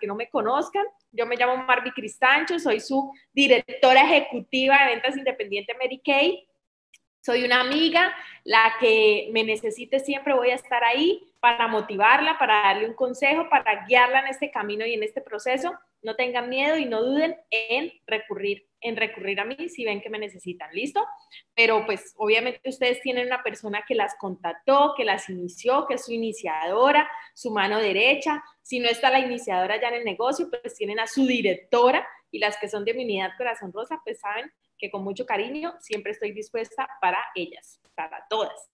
que no me conozcan, yo me llamo Marvi Cristancho, soy su directora ejecutiva de ventas independiente Mary Kay. Soy una amiga, la que me necesite siempre voy a estar ahí para motivarla, para darle un consejo, para guiarla en este camino y en este proceso. No tengan miedo y no duden en recurrir, en recurrir a mí si ven que me necesitan, ¿listo? Pero pues obviamente ustedes tienen una persona que las contactó, que las inició, que es su iniciadora, su mano derecha. Si no está la iniciadora ya en el negocio, pues tienen a su directora y las que son de mi unidad Corazón Rosa, pues saben que con mucho cariño siempre estoy dispuesta para ellas, para todas.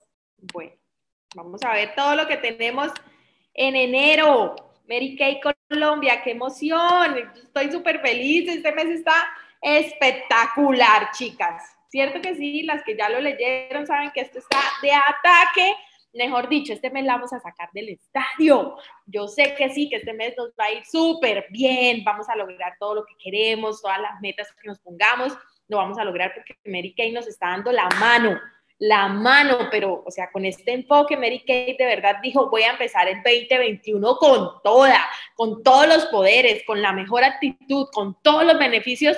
Bueno, vamos a ver todo lo que tenemos en enero. Mary Kay Colombia, qué emoción. Estoy súper feliz. Este mes está espectacular, chicas. Cierto que sí, las que ya lo leyeron saben que esto está de ataque. Mejor dicho, este mes la vamos a sacar del estadio. Yo sé que sí, que este mes nos va a ir súper bien. Vamos a lograr todo lo que queremos, todas las metas que nos pongamos lo vamos a lograr porque Mary Kay nos está dando la mano, la mano, pero, o sea, con este enfoque, Mary Kay de verdad dijo, voy a empezar el 2021 con toda, con todos los poderes, con la mejor actitud, con todos los beneficios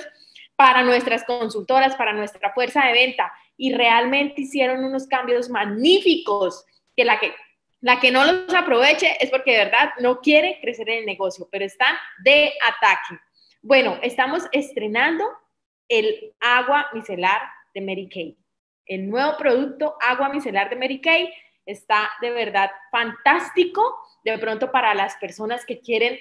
para nuestras consultoras, para nuestra fuerza de venta. Y realmente hicieron unos cambios magníficos que la que la que no los aproveche es porque de verdad no quiere crecer en el negocio, pero están de ataque. Bueno, estamos estrenando el agua micelar de Mary Kay. El nuevo producto agua micelar de Mary Kay está de verdad fantástico. De pronto para las personas que quieren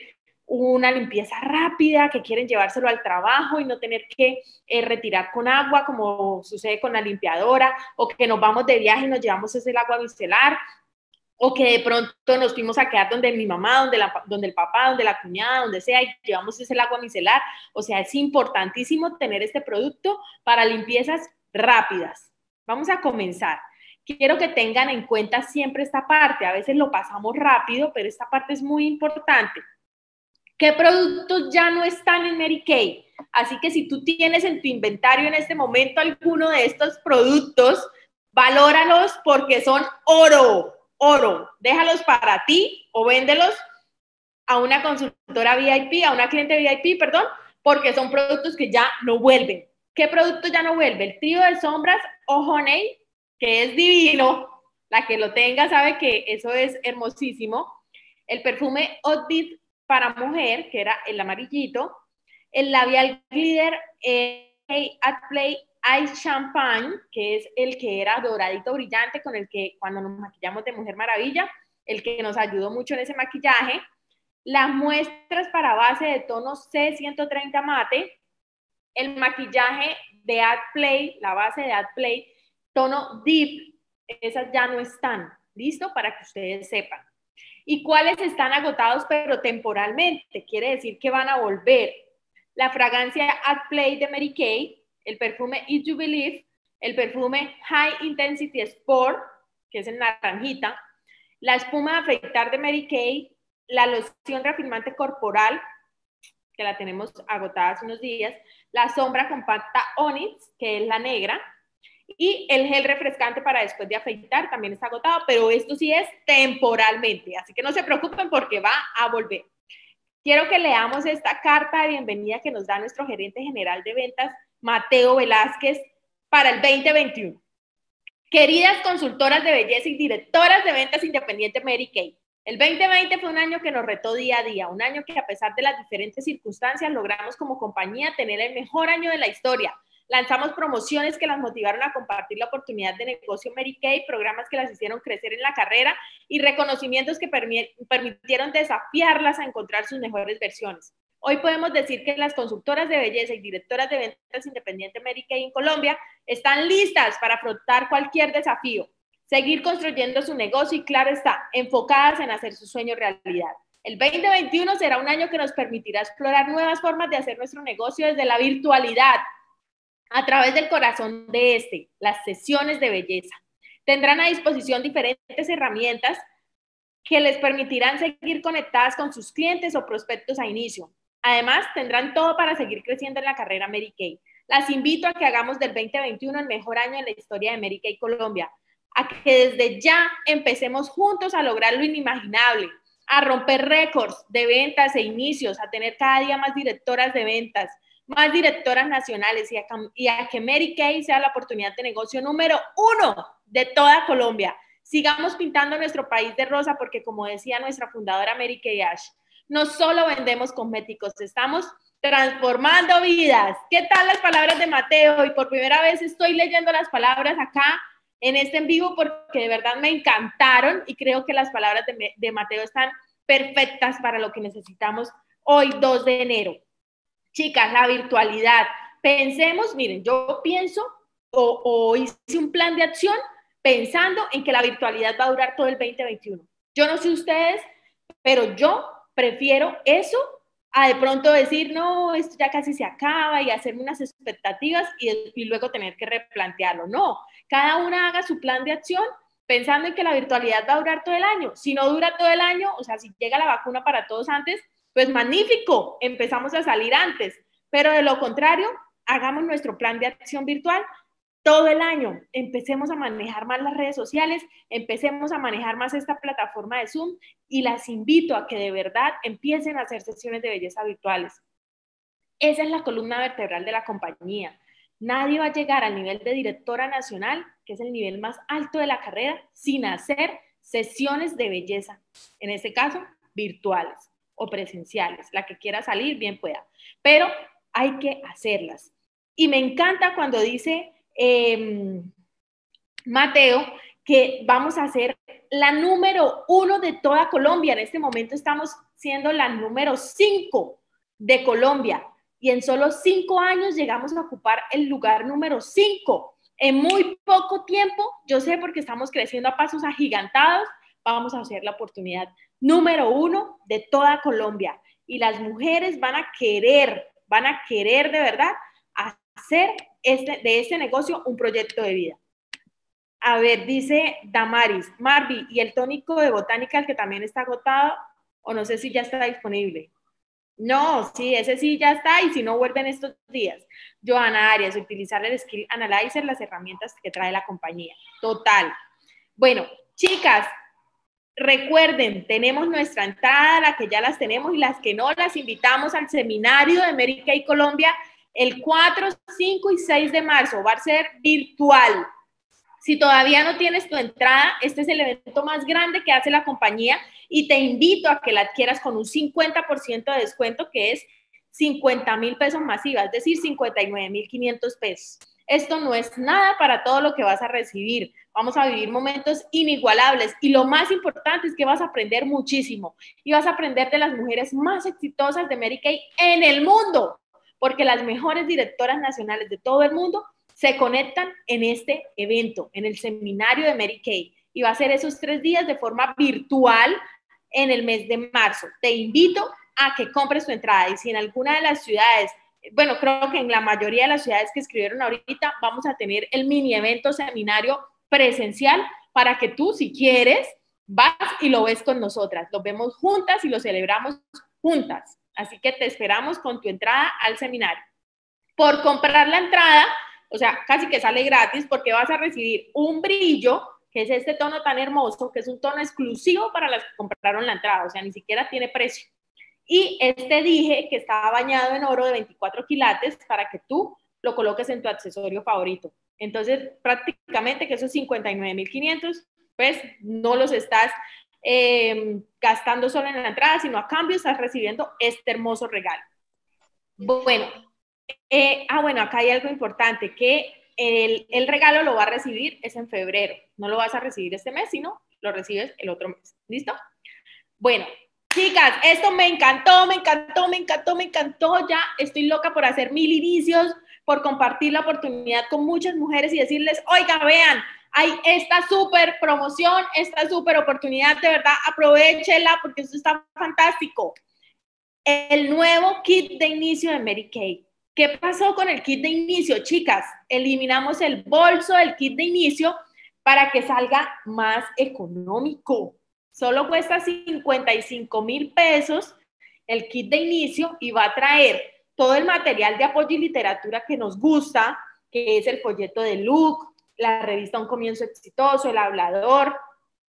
una limpieza rápida, que quieren llevárselo al trabajo y no tener que eh, retirar con agua como sucede con la limpiadora, o que nos vamos de viaje y nos llevamos ese agua micelar, o que de pronto nos fuimos a quedar donde mi mamá, donde, la, donde el papá, donde la cuñada, donde sea, y llevamos ese agua micelar. O sea, es importantísimo tener este producto para limpiezas rápidas. Vamos a comenzar. Quiero que tengan en cuenta siempre esta parte. A veces lo pasamos rápido, pero esta parte es muy importante. ¿Qué productos ya no están en Mary Kay? Así que si tú tienes en tu inventario en este momento alguno de estos productos, valóralos porque son oro oro, déjalos para ti o véndelos a una consultora VIP, a una cliente VIP, perdón, porque son productos que ya no vuelven. ¿Qué producto ya no vuelve? El trío de sombras o Honey, que es divino. La que lo tenga sabe que eso es hermosísimo. El perfume Outfit para mujer, que era el amarillito. El labial glitter eh, at Play Ice Champagne, que es el que era doradito brillante con el que cuando nos maquillamos de Mujer Maravilla, el que nos ayudó mucho en ese maquillaje. Las muestras para base de tono C130 mate, el maquillaje de Ad Play, la base de Ad Play, tono Deep, esas ya no están. ¿Listo? Para que ustedes sepan. ¿Y cuáles están agotados pero temporalmente? Quiere decir que van a volver. La fragancia Ad Play de Mary Kay, el perfume If You Believe, el perfume High Intensity Sport, que es en naranjita, la espuma de afeitar de Mary Kay, la loción reafirmante corporal, que la tenemos agotada hace unos días, la sombra compacta Onyx, que es la negra, y el gel refrescante para después de afeitar también está agotado, pero esto sí es temporalmente, así que no se preocupen porque va a volver. Quiero que leamos esta carta de bienvenida que nos da nuestro gerente general de ventas, Mateo Velázquez para el 2021. Queridas consultoras de belleza y directoras de ventas independientes Mary Kay, el 2020 fue un año que nos retó día a día, un año que a pesar de las diferentes circunstancias logramos como compañía tener el mejor año de la historia. Lanzamos promociones que las motivaron a compartir la oportunidad de negocio Mary Kay, programas que las hicieron crecer en la carrera y reconocimientos que permitieron desafiarlas a encontrar sus mejores versiones. Hoy podemos decir que las consultoras de belleza y directoras de ventas independientes Mary Kay en Colombia están listas para afrontar cualquier desafío, seguir construyendo su negocio y claro está, enfocadas en hacer su sueño realidad. El 2021 será un año que nos permitirá explorar nuevas formas de hacer nuestro negocio desde la virtualidad, a través del corazón de este, las sesiones de belleza. Tendrán a disposición diferentes herramientas que les permitirán seguir conectadas con sus clientes o prospectos a inicio, Además, tendrán todo para seguir creciendo en la carrera Mary Kay. Las invito a que hagamos del 2021 el mejor año en la historia de Mary Kay Colombia, a que desde ya empecemos juntos a lograr lo inimaginable, a romper récords de ventas e inicios, a tener cada día más directoras de ventas, más directoras nacionales y a, que Mary Kay sea la oportunidad de negocio número uno de toda Colombia. Sigamos pintando nuestro país de rosa porque como decía nuestra fundadora Mary Kay Ash, no solo vendemos cosméticos, estamos transformando vidas. ¿Qué tal las palabras de Mateo? Y por primera vez estoy leyendo las palabras acá en este en vivo porque de verdad me encantaron y creo que las palabras de, de Mateo están perfectas para lo que necesitamos hoy 2 de enero. Chicas, la virtualidad. Pensemos, miren, yo pienso o, o hice un plan de acción pensando en que la virtualidad va a durar todo el 2021. Yo no sé ustedes, pero yo prefiero eso a de pronto decir, no, esto ya casi se acaba y hacerme unas expectativas y, luego tener que replantearlo. No, cada una haga su plan de acción pensando en que la virtualidad va a durar todo el año. Si no dura todo el año, o sea, si llega la vacuna para todos antes, pues magnífico, empezamos a salir antes. Pero de lo contrario, hagamos nuestro plan de acción virtual todo el año. Empecemos a manejar más las redes sociales, empecemos a manejar más esta plataforma de Zoom y las invito a que de verdad empiecen a hacer sesiones de belleza virtuales. Esa es la columna vertebral de la compañía. Nadie va a llegar al nivel de directora nacional, que es el nivel más alto de la carrera, sin hacer sesiones de belleza, en este caso virtuales o presenciales. La que quiera salir, bien pueda, pero hay que hacerlas. Y me encanta cuando dice Em, Mateo, que vamos a ser la número uno de toda Colombia. En este momento estamos siendo la número cinco de Colombia y en solo cinco años llegamos a ocupar el lugar número cinco. En muy poco tiempo, yo sé porque estamos creciendo a pasos agigantados, vamos a ser la oportunidad número uno de toda Colombia. Y las mujeres van a querer, van a querer de verdad hacer este, de este negocio un proyecto de vida. A ver, dice Damaris, Marvi, ¿y el tónico de Botanical que también está agotado? O no sé si ya está disponible. No, sí, ese sí ya está y si no vuelven estos días. Joana Arias, utilizar el Skill Analyzer, las herramientas que trae la compañía. Total. Bueno, chicas, recuerden, tenemos nuestra entrada, la que ya las tenemos y las que no, las invitamos al seminario de América y Colombia el 4, 5 y 6 de marzo va a ser virtual. Si todavía no tienes tu entrada, este es el evento más grande que hace la compañía y te invito a que la adquieras con un 50% de descuento que es 50 mil pesos masivas, es decir, 59 mil 500 pesos. Esto no es nada para todo lo que vas a recibir. Vamos a vivir momentos inigualables y lo más importante es que vas a aprender muchísimo y vas a aprender de las mujeres más exitosas de Mary Kay en el mundo porque las mejores directoras nacionales de todo el mundo se conectan en este evento, en el seminario de Mary Kay. Y va a ser esos tres días de forma virtual en el mes de marzo. Te invito a que compres tu entrada y si en alguna de las ciudades, bueno, creo que en la mayoría de las ciudades que escribieron ahorita, vamos a tener el mini evento seminario presencial para que tú, si quieres, vas y lo ves con nosotras. Lo vemos juntas y lo celebramos juntas. Así que te esperamos con tu entrada al seminario. Por comprar la entrada, o sea, casi que sale gratis porque vas a recibir un brillo, que es este tono tan hermoso, que es un tono exclusivo para las que compraron la entrada, o sea, ni siquiera tiene precio. Y este dije que estaba bañado en oro de 24 quilates para que tú lo coloques en tu accesorio favorito. Entonces, prácticamente que esos 59.500, pues no los estás Em, gastando solo en la entrada, sino a cambio estás recibiendo este hermoso regalo. Bueno, eh, ah, bueno, acá hay algo importante, que el, el, regalo lo va a recibir es en febrero. No lo vas a recibir este mes, sino lo recibes el otro mes. ¿Listo? Bueno, chicas, esto me encantó, me encantó, me encantó, me encantó. Ya estoy loca por hacer mil inicios, por compartir la oportunidad con muchas mujeres y decirles, oiga, vean, hay esta súper promoción, esta súper oportunidad, de verdad, aprovechenla porque esto está fantástico. El nuevo kit de inicio de Mary Kay. ¿Qué pasó con el kit de inicio, chicas? Eliminamos el bolso del kit de inicio para que salga más económico. Solo cuesta 55 mil pesos el kit de inicio y va a traer todo el material de apoyo y literatura que nos gusta, que es el folleto de look, la revista Un Comienzo Exitoso, El Hablador,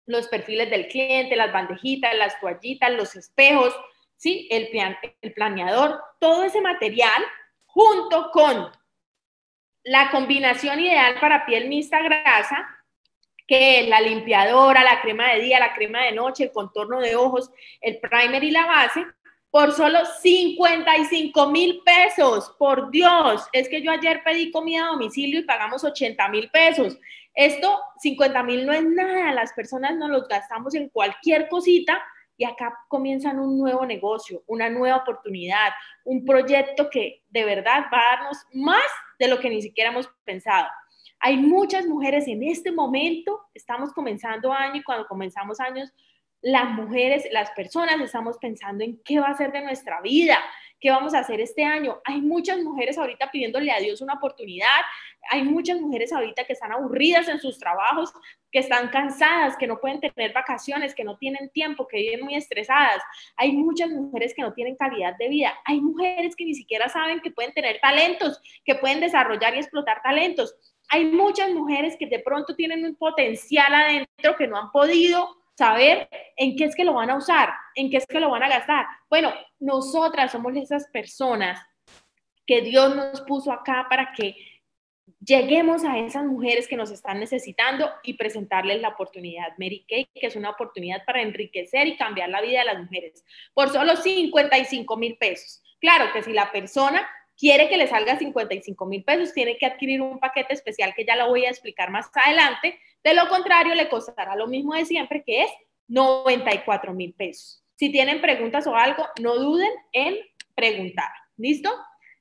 los perfiles del cliente, las bandejitas, las toallitas, los espejos, ¿sí? El, el planeador, todo ese material junto con la combinación ideal para piel mixta grasa, que es la limpiadora, la crema de día, la crema de noche, el contorno de ojos, el primer y la base, por solo 55 mil pesos. Por Dios, es que yo ayer pedí comida a domicilio y pagamos 80 mil pesos. Esto, 50 mil no es nada, las personas nos los gastamos en cualquier cosita y acá comienzan un nuevo negocio, una nueva oportunidad, un proyecto que de verdad va a darnos más de lo que ni siquiera hemos pensado. Hay muchas mujeres en este momento, estamos comenzando año y cuando comenzamos años, las mujeres, las personas estamos pensando en qué va a ser de nuestra vida, qué vamos a hacer este año. Hay muchas mujeres ahorita pidiéndole a Dios una oportunidad, hay muchas mujeres ahorita que están aburridas en sus trabajos, que están cansadas, que no pueden tener vacaciones, que no tienen tiempo, que viven muy estresadas. Hay muchas mujeres que no tienen calidad de vida. Hay mujeres que ni siquiera saben que pueden tener talentos, que pueden desarrollar y explotar talentos. Hay muchas mujeres que de pronto tienen un potencial adentro que no han podido saber en qué es que lo van a usar, en qué es que lo van a gastar. Bueno, nosotras somos esas personas que Dios nos puso acá para que lleguemos a esas mujeres que nos están necesitando y presentarles la oportunidad Mary Kay, que es una oportunidad para enriquecer y cambiar la vida de las mujeres por solo 55 mil pesos. Claro que si la persona quiere que le salga 55 mil pesos, tiene que adquirir un paquete especial que ya lo voy a explicar más adelante. De lo contrario, le costará lo mismo de siempre, que es 94 mil pesos. Si tienen preguntas o algo, no duden en preguntar. ¿Listo?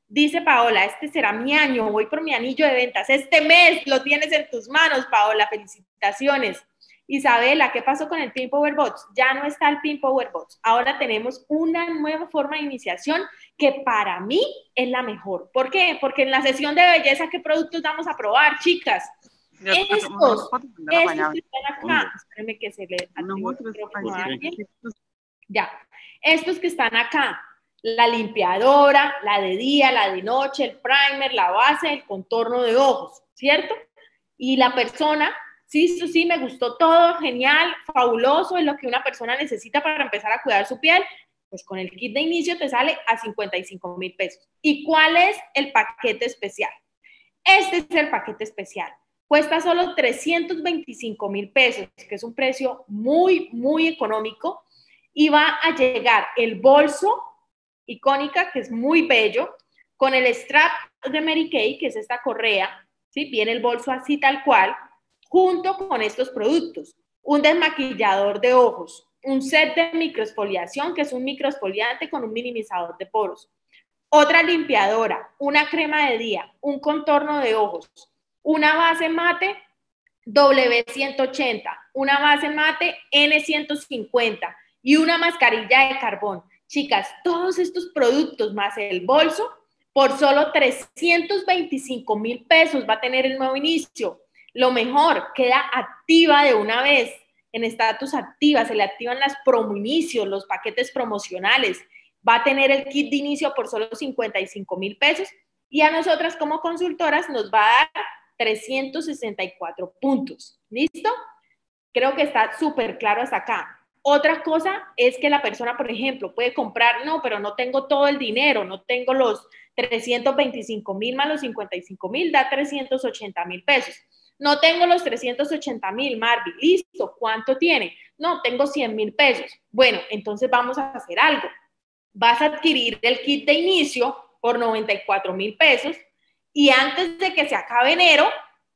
Dice Paola, este será mi año, voy por mi anillo de ventas. Este mes lo tienes en tus manos, Paola. Felicitaciones. Isabela, ¿qué pasó con el Pin Power Bots? Ya no está el Pin Power Bots. Ahora tenemos una nueva forma de iniciación que para mí es la mejor. ¿Por qué? Porque en la sesión de belleza, ¿qué productos vamos a probar, chicas? Estos, estos que están acá, espérenme que se le... Ya, estos que están acá, la limpiadora, la de día, la de noche, el primer, la base, el contorno de ojos, ¿cierto? Y la persona sí, sí, sí, me gustó todo, genial, fabuloso, es lo que una persona necesita para empezar a cuidar su piel, pues con el kit de inicio te sale a 55 mil pesos. ¿Y cuál es el paquete especial? Este es el paquete especial. Cuesta solo 325 mil pesos, que es un precio muy, muy económico. Y va a llegar el bolso icónica, que es muy bello, con el strap de Mary Kay, que es esta correa, ¿sí? Viene el bolso así tal cual, junto con estos productos. Un desmaquillador de ojos, un set de microesfoliación, que es un microesfoliante con un minimizador de poros. Otra limpiadora, una crema de día, un contorno de ojos, una base mate W180, una base mate N150 y una mascarilla de carbón. Chicas, todos estos productos más el bolso, por solo 325 mil pesos va a tener el nuevo inicio. Lo mejor, queda activa de una vez, en estatus activa, se le activan las promo inicios, los paquetes promocionales. Va a tener el kit de inicio por solo 55 mil pesos y a nosotras como consultoras nos va a dar 364 puntos. ¿Listo? Creo que está súper claro hasta acá. Otra cosa es que la persona, por ejemplo, puede comprar, no, pero no tengo todo el dinero, no tengo los 325 mil más los 55 mil, da 380 mil pesos. No tengo los 380 mil, Marvin. Listo, ¿cuánto tiene? No, tengo 100 mil pesos. Bueno, entonces vamos a hacer algo. Vas a adquirir el kit de inicio por 94 mil pesos y antes de que se acabe enero,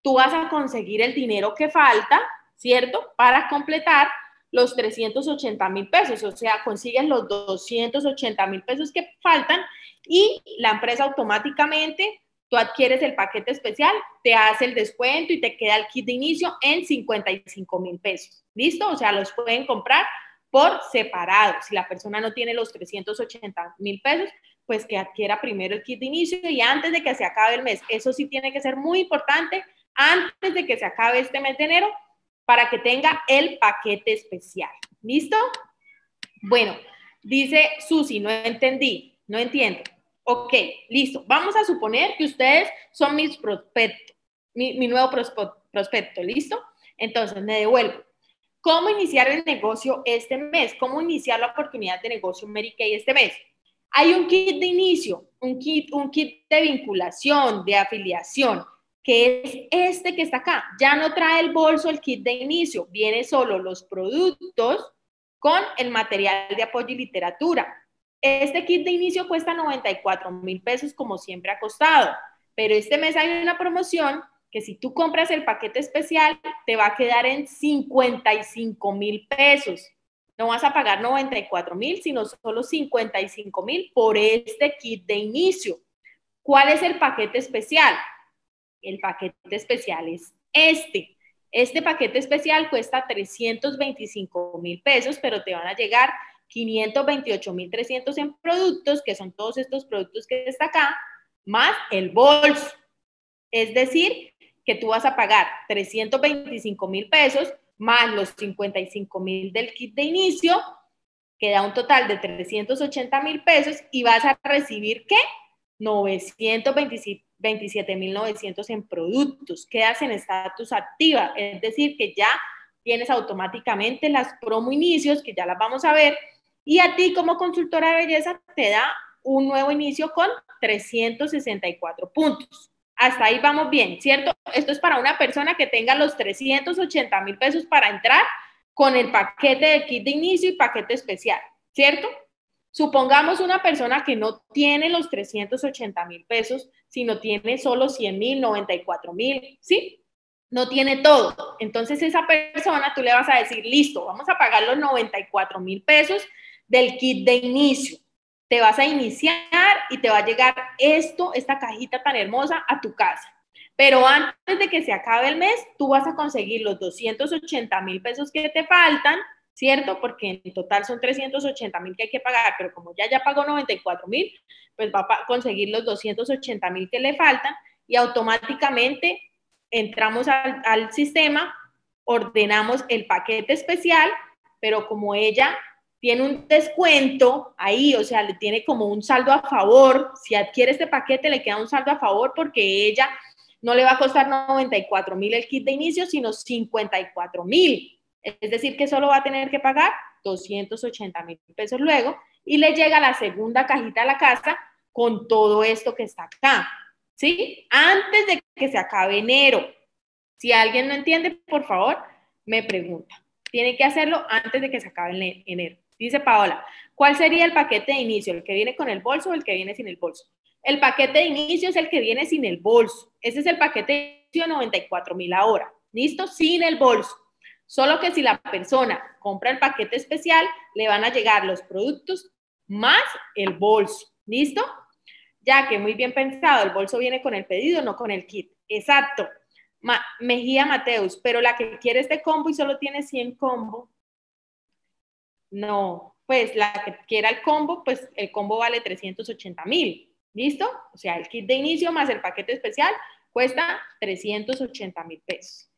tú vas a conseguir el dinero que falta, ¿cierto? Para completar los 380 mil pesos, o sea, consigues los 280 mil pesos que faltan y la empresa automáticamente Tú adquieres el paquete especial, te hace el descuento y te queda el kit de inicio en 55 mil pesos. ¿Listo? O sea, los pueden comprar por separado. Si la persona no tiene los 380 mil pesos, pues que adquiera primero el kit de inicio y antes de que se acabe el mes. Eso sí tiene que ser muy importante antes de que se acabe este mes de enero para que tenga el paquete especial. ¿Listo? Bueno, dice Susi, no entendí, no entiendo. Ok, listo. Vamos a suponer que ustedes son mis prospectos, mi, nuevo prospecto, ¿listo? Entonces, me devuelvo. ¿Cómo iniciar el negocio este mes? ¿Cómo iniciar la oportunidad de negocio Mary Kay este mes? Hay un kit de inicio, un kit, un kit de vinculación, de afiliación, que es este que está acá. Ya no trae el bolso, el kit de inicio, viene solo los productos con el material de apoyo y literatura. Este kit de inicio cuesta 94 mil pesos como siempre ha costado, pero este mes hay una promoción que si tú compras el paquete especial te va a quedar en 55 mil pesos. No vas a pagar 94 mil, sino solo 55 mil por este kit de inicio. ¿Cuál es el paquete especial? El paquete especial es este. Este paquete especial cuesta 325 mil pesos, pero te van a llegar 528 mil 300 en productos, que son todos estos productos que está acá, más el bolso. Es decir, que tú vas a pagar 325 mil pesos más los 55 mil del kit de inicio, que da un total de 380 mil pesos y vas a recibir ¿qué? 927 mil 900 en productos. Quedas en estatus activa, es decir, que ya tienes automáticamente las promo inicios, que ya las vamos a ver, y a ti como consultora de belleza te da un nuevo inicio con 364 puntos. Hasta ahí vamos bien, ¿cierto? Esto es para una persona que tenga los 380 mil pesos para entrar con el paquete de kit de inicio y paquete especial, ¿cierto? Supongamos una persona que no tiene los 380 mil pesos, sino tiene solo 100 mil, 94 mil, ¿sí? No tiene todo. Entonces esa persona tú le vas a decir, listo, vamos a pagar los 94 mil pesos del kit de inicio te vas a iniciar y te va a llegar esto, esta cajita tan hermosa a tu casa. Pero antes de que se acabe el mes, tú vas a conseguir los 280 mil pesos que te faltan, ¿cierto? Porque en total son 380 mil que hay que pagar, pero como ya ya pagó 94 mil, pues va a conseguir los 280 mil que le faltan y automáticamente entramos al, al sistema, ordenamos el paquete especial, pero como ella tiene un descuento ahí, o sea, le tiene como un saldo a favor. Si adquiere este paquete, le queda un saldo a favor porque ella no le va a costar 94 mil el kit de inicio, sino 54 mil. Es decir, que solo va a tener que pagar 280 mil pesos luego y le llega la segunda cajita a la casa con todo esto que está acá. ¿Sí? Antes de que se acabe enero. Si alguien no entiende, por favor, me pregunta. Tiene que hacerlo antes de que se acabe enero. Dice Paola, ¿cuál sería el paquete de inicio? ¿El que viene con el bolso o el que viene sin el bolso? El paquete de inicio es el que viene sin el bolso. Ese es el paquete de inicio 94 mil ahora. ¿Listo? Sin el bolso. Solo que si la persona compra el paquete especial, le van a llegar los productos más el bolso. ¿Listo? Ya que muy bien pensado, el bolso viene con el pedido, no con el kit. Exacto. Mejía Mateus, pero la que quiere este combo y solo tiene 100 combo, no, pues la que quiera el combo, pues el combo vale 380 mil. ¿Listo? O sea, el kit de inicio más el paquete especial cuesta 380 mil pesos.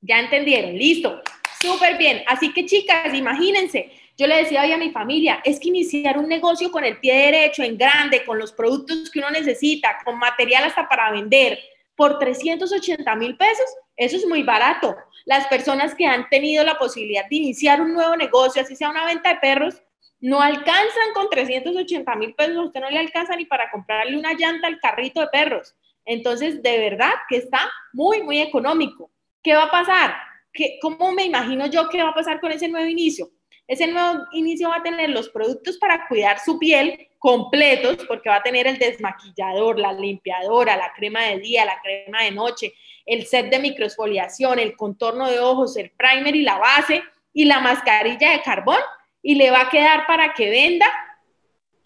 ¿Ya entendieron? Listo. Súper bien. Así que chicas, imagínense, yo le decía hoy a mi familia, es que iniciar un negocio con el pie derecho, en grande, con los productos que uno necesita, con material hasta para vender, por 380 mil pesos, eso es muy barato. Las personas que han tenido la posibilidad de iniciar un nuevo negocio, así sea una venta de perros, no alcanzan con 380 mil pesos, usted no le alcanza ni para comprarle una llanta al carrito de perros. Entonces, de verdad que está muy, muy económico. ¿Qué va a pasar? ¿Qué, ¿Cómo me imagino yo qué va a pasar con ese nuevo inicio? Ese nuevo inicio va a tener los productos para cuidar su piel completos, porque va a tener el desmaquillador, la limpiadora, la crema de día, la crema de noche, el set de microesfoliación, el contorno de ojos, el primer y la base y la mascarilla de carbón. Y le va a quedar para que venda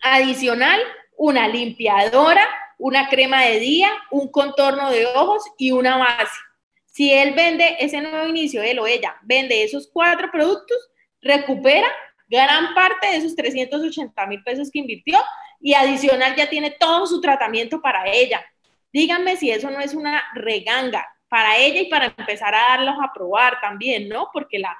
adicional una limpiadora, una crema de día, un contorno de ojos y una base. Si él vende ese nuevo inicio, él o ella vende esos cuatro productos, recupera gran parte de esos 380 mil pesos que invirtió y adicional ya tiene todo su tratamiento para ella. Díganme si eso no es una reganga para ella y para empezar a darlos a probar también, ¿no? Porque la,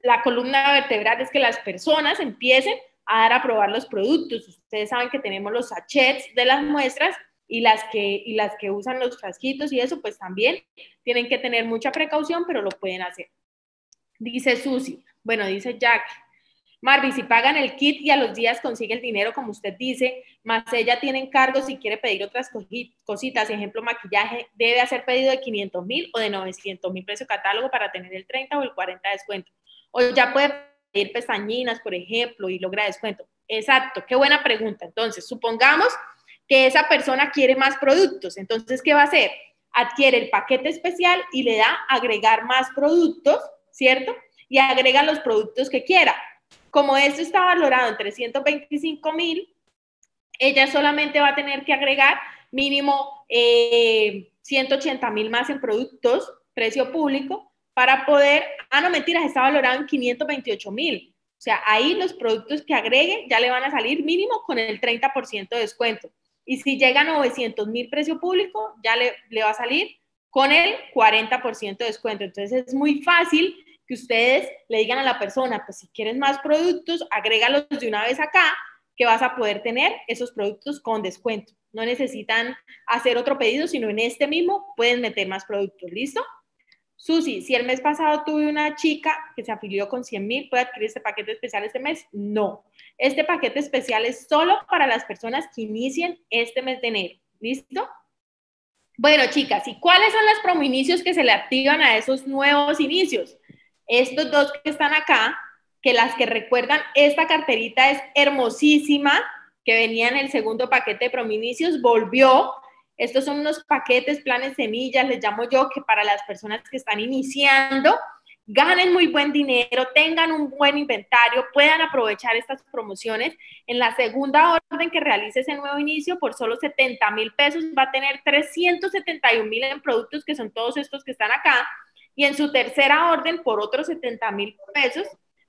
la columna vertebral es que las personas empiecen a dar a probar los productos. Ustedes saben que tenemos los sachets de las muestras y las que, y las que usan los frasquitos y eso, pues también tienen que tener mucha precaución, pero lo pueden hacer. Dice Susi, bueno, dice Jack, Marvi, si pagan el kit y a los días consigue el dinero, como usted dice, más ella tiene encargos si quiere pedir otras cositas, ejemplo, maquillaje, debe hacer pedido de 500 mil o de 900 mil precio catálogo para tener el 30 o el 40 de descuento. O ya puede pedir pestañinas, por ejemplo, y logra descuento. Exacto, qué buena pregunta. Entonces, supongamos que esa persona quiere más productos. Entonces, ¿qué va a hacer? Adquiere el paquete especial y le da agregar más productos, ¿cierto? Y agrega los productos que quiera como esto está valorado en 325 mil, ella solamente va a tener que agregar mínimo 180 eh, mil más en productos, precio público, para poder, ah, no, mentiras, está valorado en 528 mil. O sea, ahí los productos que agregue ya le van a salir mínimo con el 30% de descuento. Y si llega a 900 mil precio público, ya le, le va a salir con el 40% de descuento. Entonces es muy fácil ustedes le digan a la persona, pues si quieres más productos, agrégalos de una vez acá, que vas a poder tener esos productos con descuento. No necesitan hacer otro pedido, sino en este mismo pueden meter más productos. ¿Listo? Susi, si el mes pasado tuve una chica que se afilió con 100 mil, ¿puede adquirir este paquete especial este mes? No. Este paquete especial es solo para las personas que inicien este mes de enero. ¿Listo? Bueno, chicas, ¿y cuáles son los prominicios que se le activan a esos nuevos inicios? Estos dos que están acá, que las que recuerdan, esta carterita es hermosísima, que venía en el segundo paquete de prominicios, volvió. Estos son unos paquetes, planes semillas, les llamo yo, que para las personas que están iniciando, ganen muy buen dinero, tengan un buen inventario, puedan aprovechar estas promociones. En la segunda orden que realice ese nuevo inicio, por solo 70 mil pesos, va a tener 371 mil en productos, que son todos estos que están acá y en su tercera orden, por otros 70 mil pesos,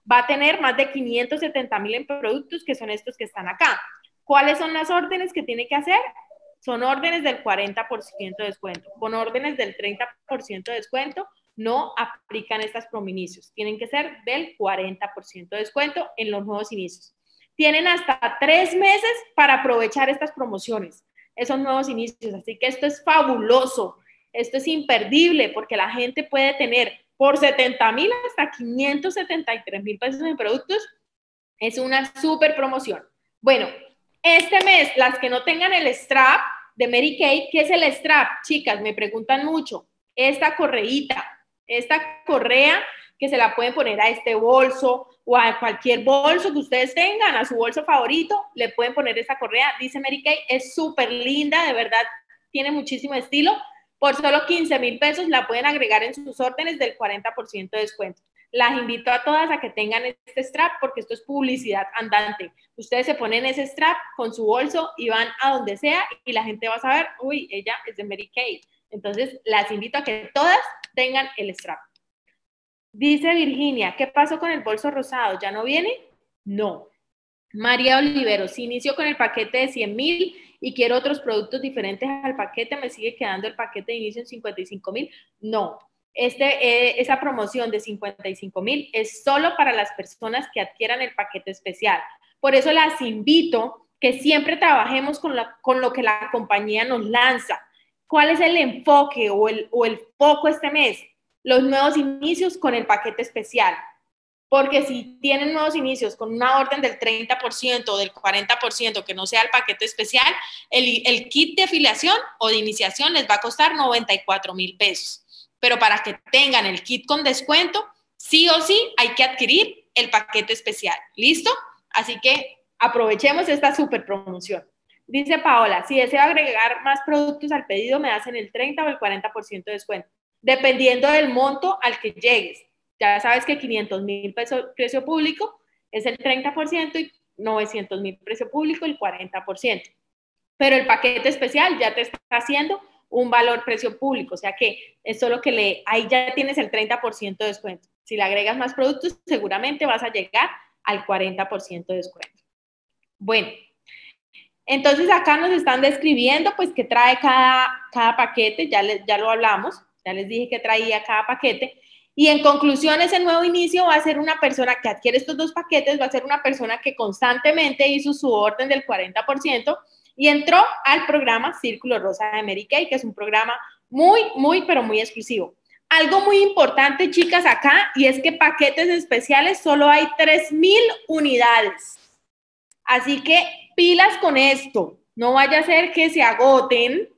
va a tener más de 570 mil en productos, que son estos que están acá. ¿Cuáles son las órdenes que tiene que hacer? Son órdenes del 40% de descuento. Con órdenes del 30% de descuento no aplican estas prominicios. Tienen que ser del 40% de descuento en los nuevos inicios. Tienen hasta tres meses para aprovechar estas promociones, esos nuevos inicios. Así que esto es fabuloso. Esto es imperdible porque la gente puede tener por 70 mil hasta 573 mil pesos en productos. Es una súper promoción. Bueno, este mes, las que no tengan el strap de Mary Kay, ¿qué es el strap? Chicas, me preguntan mucho. Esta correíta, esta correa que se la pueden poner a este bolso o a cualquier bolso que ustedes tengan, a su bolso favorito, le pueden poner esta correa. Dice Mary Kay, es súper linda, de verdad, tiene muchísimo estilo por solo 15 mil pesos la pueden agregar en sus órdenes del 40% de descuento. Las invito a todas a que tengan este strap porque esto es publicidad andante. Ustedes se ponen ese strap con su bolso y van a donde sea y la gente va a saber, uy, ella es de Mary Kay. Entonces, las invito a que todas tengan el strap. Dice Virginia, ¿qué pasó con el bolso rosado? ¿Ya no viene? No. María Olivero, si inició con el paquete de 100 mil y quiero otros productos diferentes al paquete, ¿me sigue quedando el paquete de inicio en 55 mil? No. Este, eh, esa promoción de 55 mil es solo para las personas que adquieran el paquete especial. Por eso las invito que siempre trabajemos con, con lo que la compañía nos lanza. ¿Cuál es el enfoque o el, o el foco este mes? Los nuevos inicios con el paquete especial porque si tienen nuevos inicios con una orden del 30% o del 40% que no sea el paquete especial, el, kit de afiliación o de iniciación les va a costar 94 mil pesos. Pero para que tengan el kit con descuento, sí o sí hay que adquirir el paquete especial. ¿Listo? Así que aprovechemos esta super promoción. Dice Paola, si deseo agregar más productos al pedido, me hacen el 30 o el 40% de descuento, dependiendo del monto al que llegues. Ya sabes que 500 mil pesos precio público es el 30% y 900 mil precio público el 40%. Pero el paquete especial ya te está haciendo un valor precio público, o sea que es solo que le, ahí ya tienes el 30% de descuento. Si le agregas más productos, seguramente vas a llegar al 40% de descuento. Bueno, entonces acá nos están describiendo pues qué trae cada, cada paquete, ya, ya lo hablamos, ya les dije que traía cada paquete, y en conclusión, ese nuevo inicio va a ser una persona que adquiere estos dos paquetes, va a ser una persona que constantemente hizo su orden del 40% y entró al programa Círculo Rosa de Mary Kay, que es un programa muy, muy, pero muy exclusivo. algo muy importante, chicas, acá, y es que paquetes especiales solo hay 3.000 unidades. Así que pilas con esto. No vaya a ser que se agoten,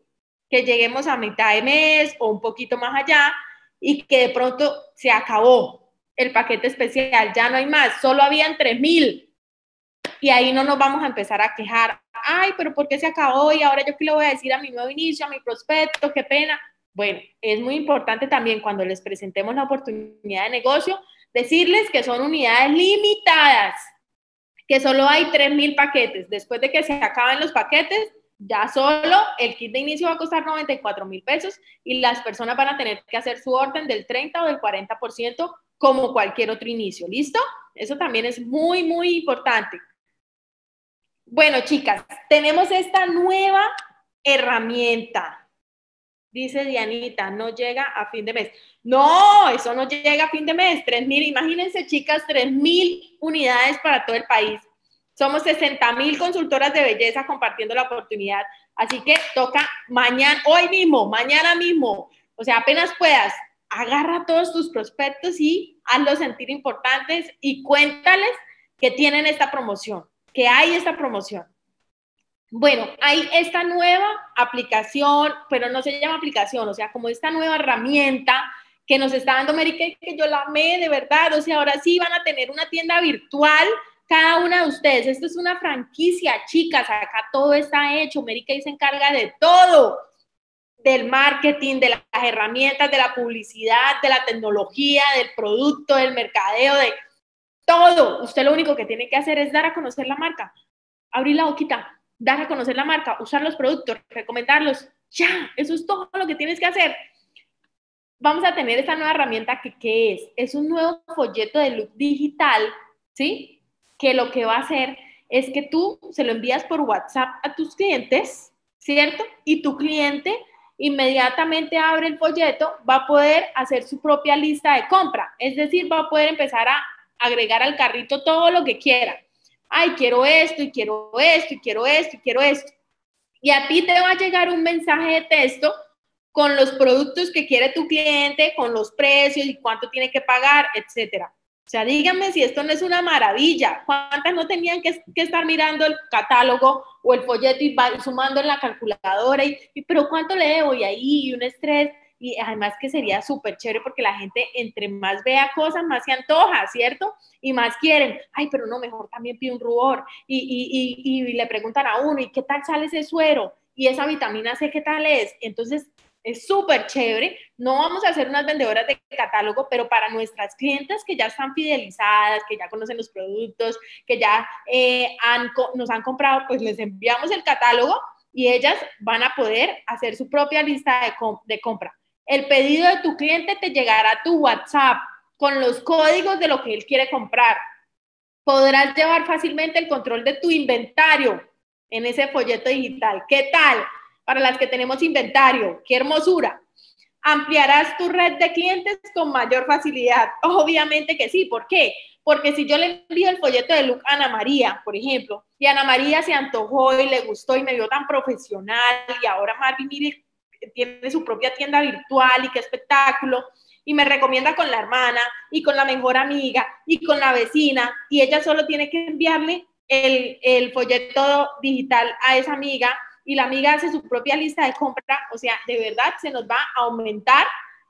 que lleguemos a mitad de mes o un poquito más allá y que de pronto se acabó el paquete especial. Ya no hay más, solo habían 3.000. Y ahí no nos vamos a empezar a quejar. Ay, pero ¿por qué se acabó? Y ahora yo qué le voy a decir a mi nuevo inicio, a mi prospecto, qué pena bueno, es muy importante también cuando les presentemos la oportunidad de negocio, decirles que son unidades limitadas, que solo hay 3.000 paquetes. Después de que se acaben los paquetes, ya solo el kit de inicio va a costar 94 mil pesos y las personas van a tener que hacer su orden del 30 o del 40% como cualquier otro inicio. ¿Listo? Eso también es muy, muy importante. Bueno, chicas, tenemos esta nueva herramienta dice Dianita, no llega a fin de mes. No, eso no llega a fin de mes. 3.000, imagínense chicas, 3.000 unidades para todo el país. Somos 60.000 consultoras de belleza compartiendo la oportunidad. Así que toca mañana, hoy mismo, mañana mismo. O sea, apenas puedas, agarra todos tus prospectos y hazlos sentir importantes y cuéntales que tienen esta promoción, que hay esta promoción. Bueno, hay esta nueva aplicación, pero no se llama aplicación, o sea, como esta nueva herramienta que nos está dando Mary Kay, que yo la amé de verdad, o sea, ahora sí van a tener una tienda virtual cada una de ustedes. Esto es una franquicia, chicas, acá todo está hecho, Mary Kay se encarga de todo, del marketing, de las herramientas, de la publicidad, de la tecnología, del producto, del mercadeo, de todo. Usted lo único que tiene que hacer es dar a conocer la marca, abrir la boquita, dar a conocer la marca, usar los productos, recomendarlos. Ya, eso es todo lo que tienes que hacer. Vamos a tener esta nueva herramienta que ¿qué es? Es un nuevo folleto de look digital, ¿sí? Que lo que va a hacer es que tú se lo envías por WhatsApp a tus clientes, ¿cierto? Y tu cliente inmediatamente abre el folleto, va a poder hacer su propia lista de compra, es decir, va a poder empezar a agregar al carrito todo lo que quiera ay, quiero esto y quiero esto y quiero esto y quiero esto. Y a ti te va a llegar un mensaje de texto con los productos que quiere tu cliente, con los precios y cuánto tiene que pagar, etcétera. O sea, díganme si esto no es una maravilla. ¿Cuántas no tenían que, estar mirando el catálogo o el folleto y sumando en la calculadora? Y, pero ¿cuánto le debo? Y ahí un estrés y además que sería súper chévere porque la gente entre más vea cosas, más se antoja, ¿cierto? Y más quieren, ay, pero no, mejor también pide un rubor y, y, y, y le preguntan a uno, ¿y qué tal sale ese suero? Y esa vitamina C, ¿qué tal es? Entonces, es súper chévere. No vamos a hacer unas vendedoras de catálogo, pero para nuestras clientes que ya están fidelizadas, que ya conocen los productos, que ya eh, han, nos han comprado, pues les enviamos el catálogo y ellas van a poder hacer su propia lista de, de compra. El pedido de tu cliente te llegará a tu WhatsApp con los códigos de lo que él quiere comprar. Podrás llevar fácilmente el control de tu inventario en ese folleto digital. ¿Qué tal? Para las que tenemos inventario, qué hermosura. Ampliarás tu red de clientes con mayor facilidad. Obviamente que sí. ¿Por qué? Porque si yo le envío el folleto de look a Ana María, por ejemplo, y Ana María se antojó y le gustó y me vio tan profesional, y ahora Marvin, mire tiene su propia tienda virtual y qué espectáculo, y me recomienda con la hermana y con la mejor amiga y con la vecina, y ella solo tiene que enviarle el, el folleto digital a esa amiga y la amiga hace su propia lista de compra, o sea, de verdad se nos va a aumentar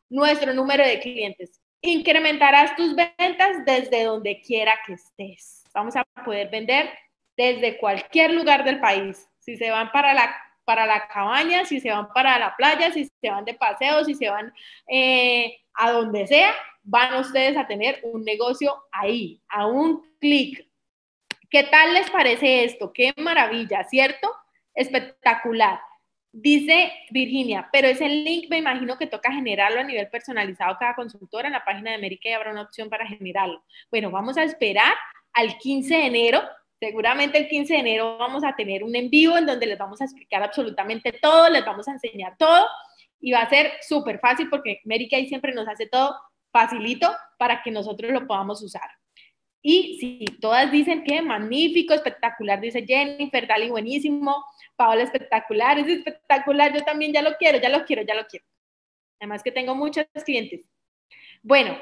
nuestro número de clientes. Incrementarás tus ventas desde donde quiera que estés. Vamos a poder vender desde cualquier lugar del país. Si se van para la para la cabaña, si se van para la playa, si se van de paseo, si se van eh, a donde sea, van ustedes a tener un negocio ahí, a un clic. ¿Qué tal les parece esto? Qué maravilla, ¿cierto? Espectacular. Dice Virginia, pero ese link me imagino que toca generarlo a nivel personalizado cada consultora. En la página de América y habrá una opción para generarlo. Bueno, vamos a esperar al 15 de enero Seguramente el 15 de enero vamos a tener un en vivo en donde les vamos a explicar absolutamente todo, les vamos a enseñar todo y va a ser súper fácil porque Mary Kay siempre nos hace todo facilito para que nosotros lo podamos usar. Y si todas dicen que magnífico, espectacular, dice Jennifer, Dali buenísimo, Paola espectacular, es espectacular, yo también ya lo quiero, ya lo quiero, ya lo quiero. Además que tengo muchos clientes. Bueno,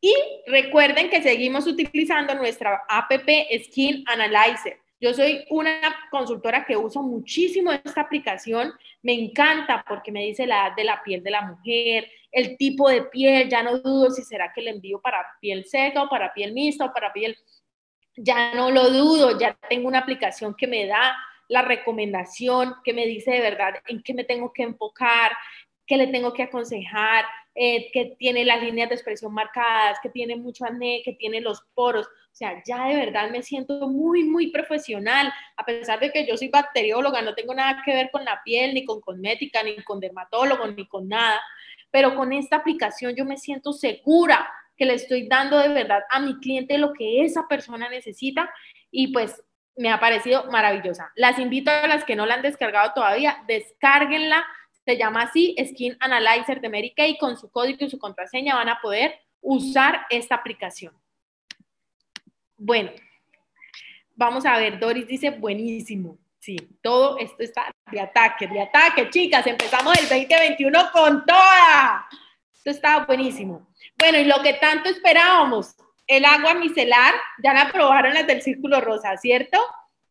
y recuerden que seguimos utilizando nuestra app Skin Analyzer. Yo soy una consultora que uso muchísimo esta aplicación. Me encanta porque me dice la edad de la piel de la mujer, el tipo de piel. Ya no dudo si será que le envío para piel seca o para piel mixta o para piel. Ya no lo dudo. Ya tengo una aplicación que me da la recomendación, que me dice de verdad en qué me tengo que enfocar, qué le tengo que aconsejar, eh, que tiene las líneas de expresión marcadas, que tiene mucho acné, que tiene los poros. O sea, ya de verdad me siento muy, muy profesional, a pesar de que yo soy bacterióloga, no tengo nada que ver con la piel, ni con cosmética, ni con dermatólogo, ni con nada. Pero con esta aplicación yo me siento segura que le estoy dando de verdad a mi cliente lo que esa persona necesita y pues me ha parecido maravillosa. Las invito a las que no la han descargado todavía, descárguenla se llama así, Skin Analyzer de Mary Kay. Con su código y su contraseña van a poder usar esta aplicación. Bueno, vamos a ver, Doris dice, buenísimo. Sí, todo esto está de ataque, de ataque, chicas. Empezamos el 2021 con toda. Esto está buenísimo. Bueno, y lo que tanto esperábamos, el agua micelar, ya la probaron las del Círculo Rosa, ¿cierto?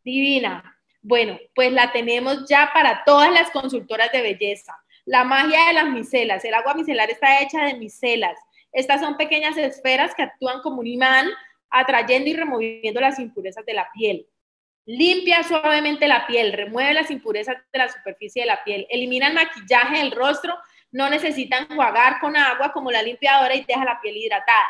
Divina. Bueno, pues la tenemos ya para todas las consultoras de belleza. La magia de las micelas. El agua micelar está hecha de micelas. Estas son pequeñas esferas que actúan como un imán, atrayendo y removiendo las impurezas de la piel. Limpia suavemente la piel, remueve las impurezas de la superficie de la piel, elimina el maquillaje del rostro, no necesitan enjuagar con agua como la limpiadora y deja la piel hidratada.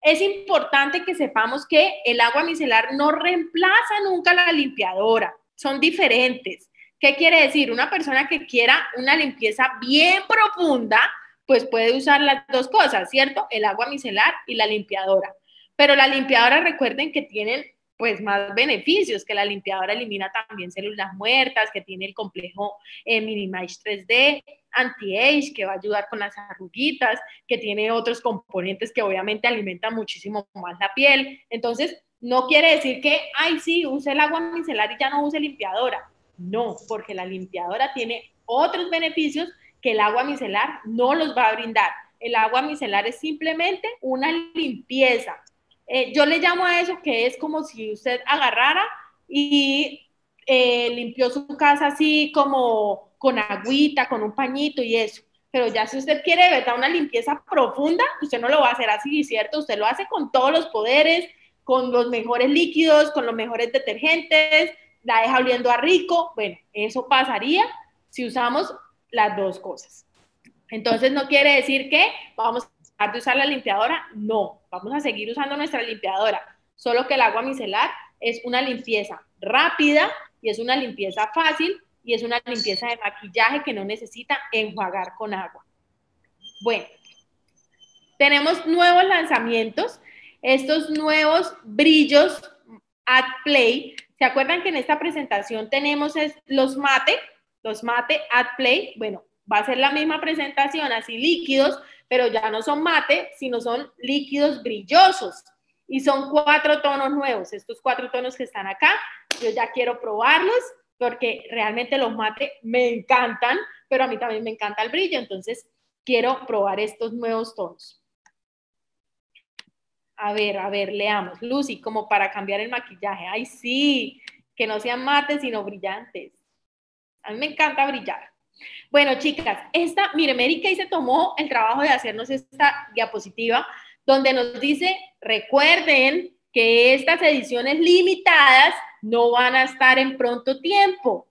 Es importante que sepamos que el agua micelar no reemplaza nunca la limpiadora son diferentes. ¿Qué quiere decir? Una persona que quiera una limpieza bien profunda, pues puede usar las dos cosas, ¿cierto? El agua micelar y la limpiadora. Pero la limpiadora, recuerden que tienen pues más beneficios, que la limpiadora elimina también células muertas, que tiene el complejo eh, Minimize 3D, anti-age, que va a ayudar con las arruguitas, que tiene otros componentes que obviamente alimentan muchísimo más la piel. Entonces, no quiere decir que, ay, sí, use el agua micelar y ya no use limpiadora. No, porque la limpiadora tiene otros beneficios que el agua micelar no los va a brindar. El agua micelar es simplemente una limpieza. Eh, yo le llamo a eso que es como si usted agarrara y eh, limpió su casa así como con agüita, con un pañito y eso. Pero ya si usted quiere, ¿verdad? Una limpieza profunda, usted no lo va a hacer así, ¿cierto? Usted lo hace con todos los poderes, con los mejores líquidos, con los mejores detergentes, la deja oliendo a rico. Bueno, eso pasaría si usamos las dos cosas. Entonces no quiere decir que vamos dejar de usar la limpiadora, no, vamos a seguir usando nuestra limpiadora, solo que el agua micelar es una limpieza rápida y es una limpieza fácil y es una limpieza de maquillaje que no necesita enjuagar con agua. Bueno, tenemos nuevos lanzamientos estos nuevos brillos at play. ¿Se acuerdan que en esta presentación tenemos los mate? Los mate at play. Bueno, va a ser la misma presentación, así líquidos, pero ya no son mate, sino son líquidos brillosos. Y son cuatro tonos nuevos. Estos cuatro tonos que están acá, yo ya quiero probarlos porque realmente los mate me encantan, pero a mí también me encanta el brillo, entonces quiero probar estos nuevos tonos. A ver, a ver, leamos. Lucy, como para cambiar el maquillaje. Ay, sí, que no sean mates, sino brillantes. A mí me encanta brillar. Bueno, chicas, esta, mire, Mary Kay se tomó el trabajo de hacernos esta diapositiva donde nos dice, recuerden que estas ediciones limitadas no van a estar en pronto tiempo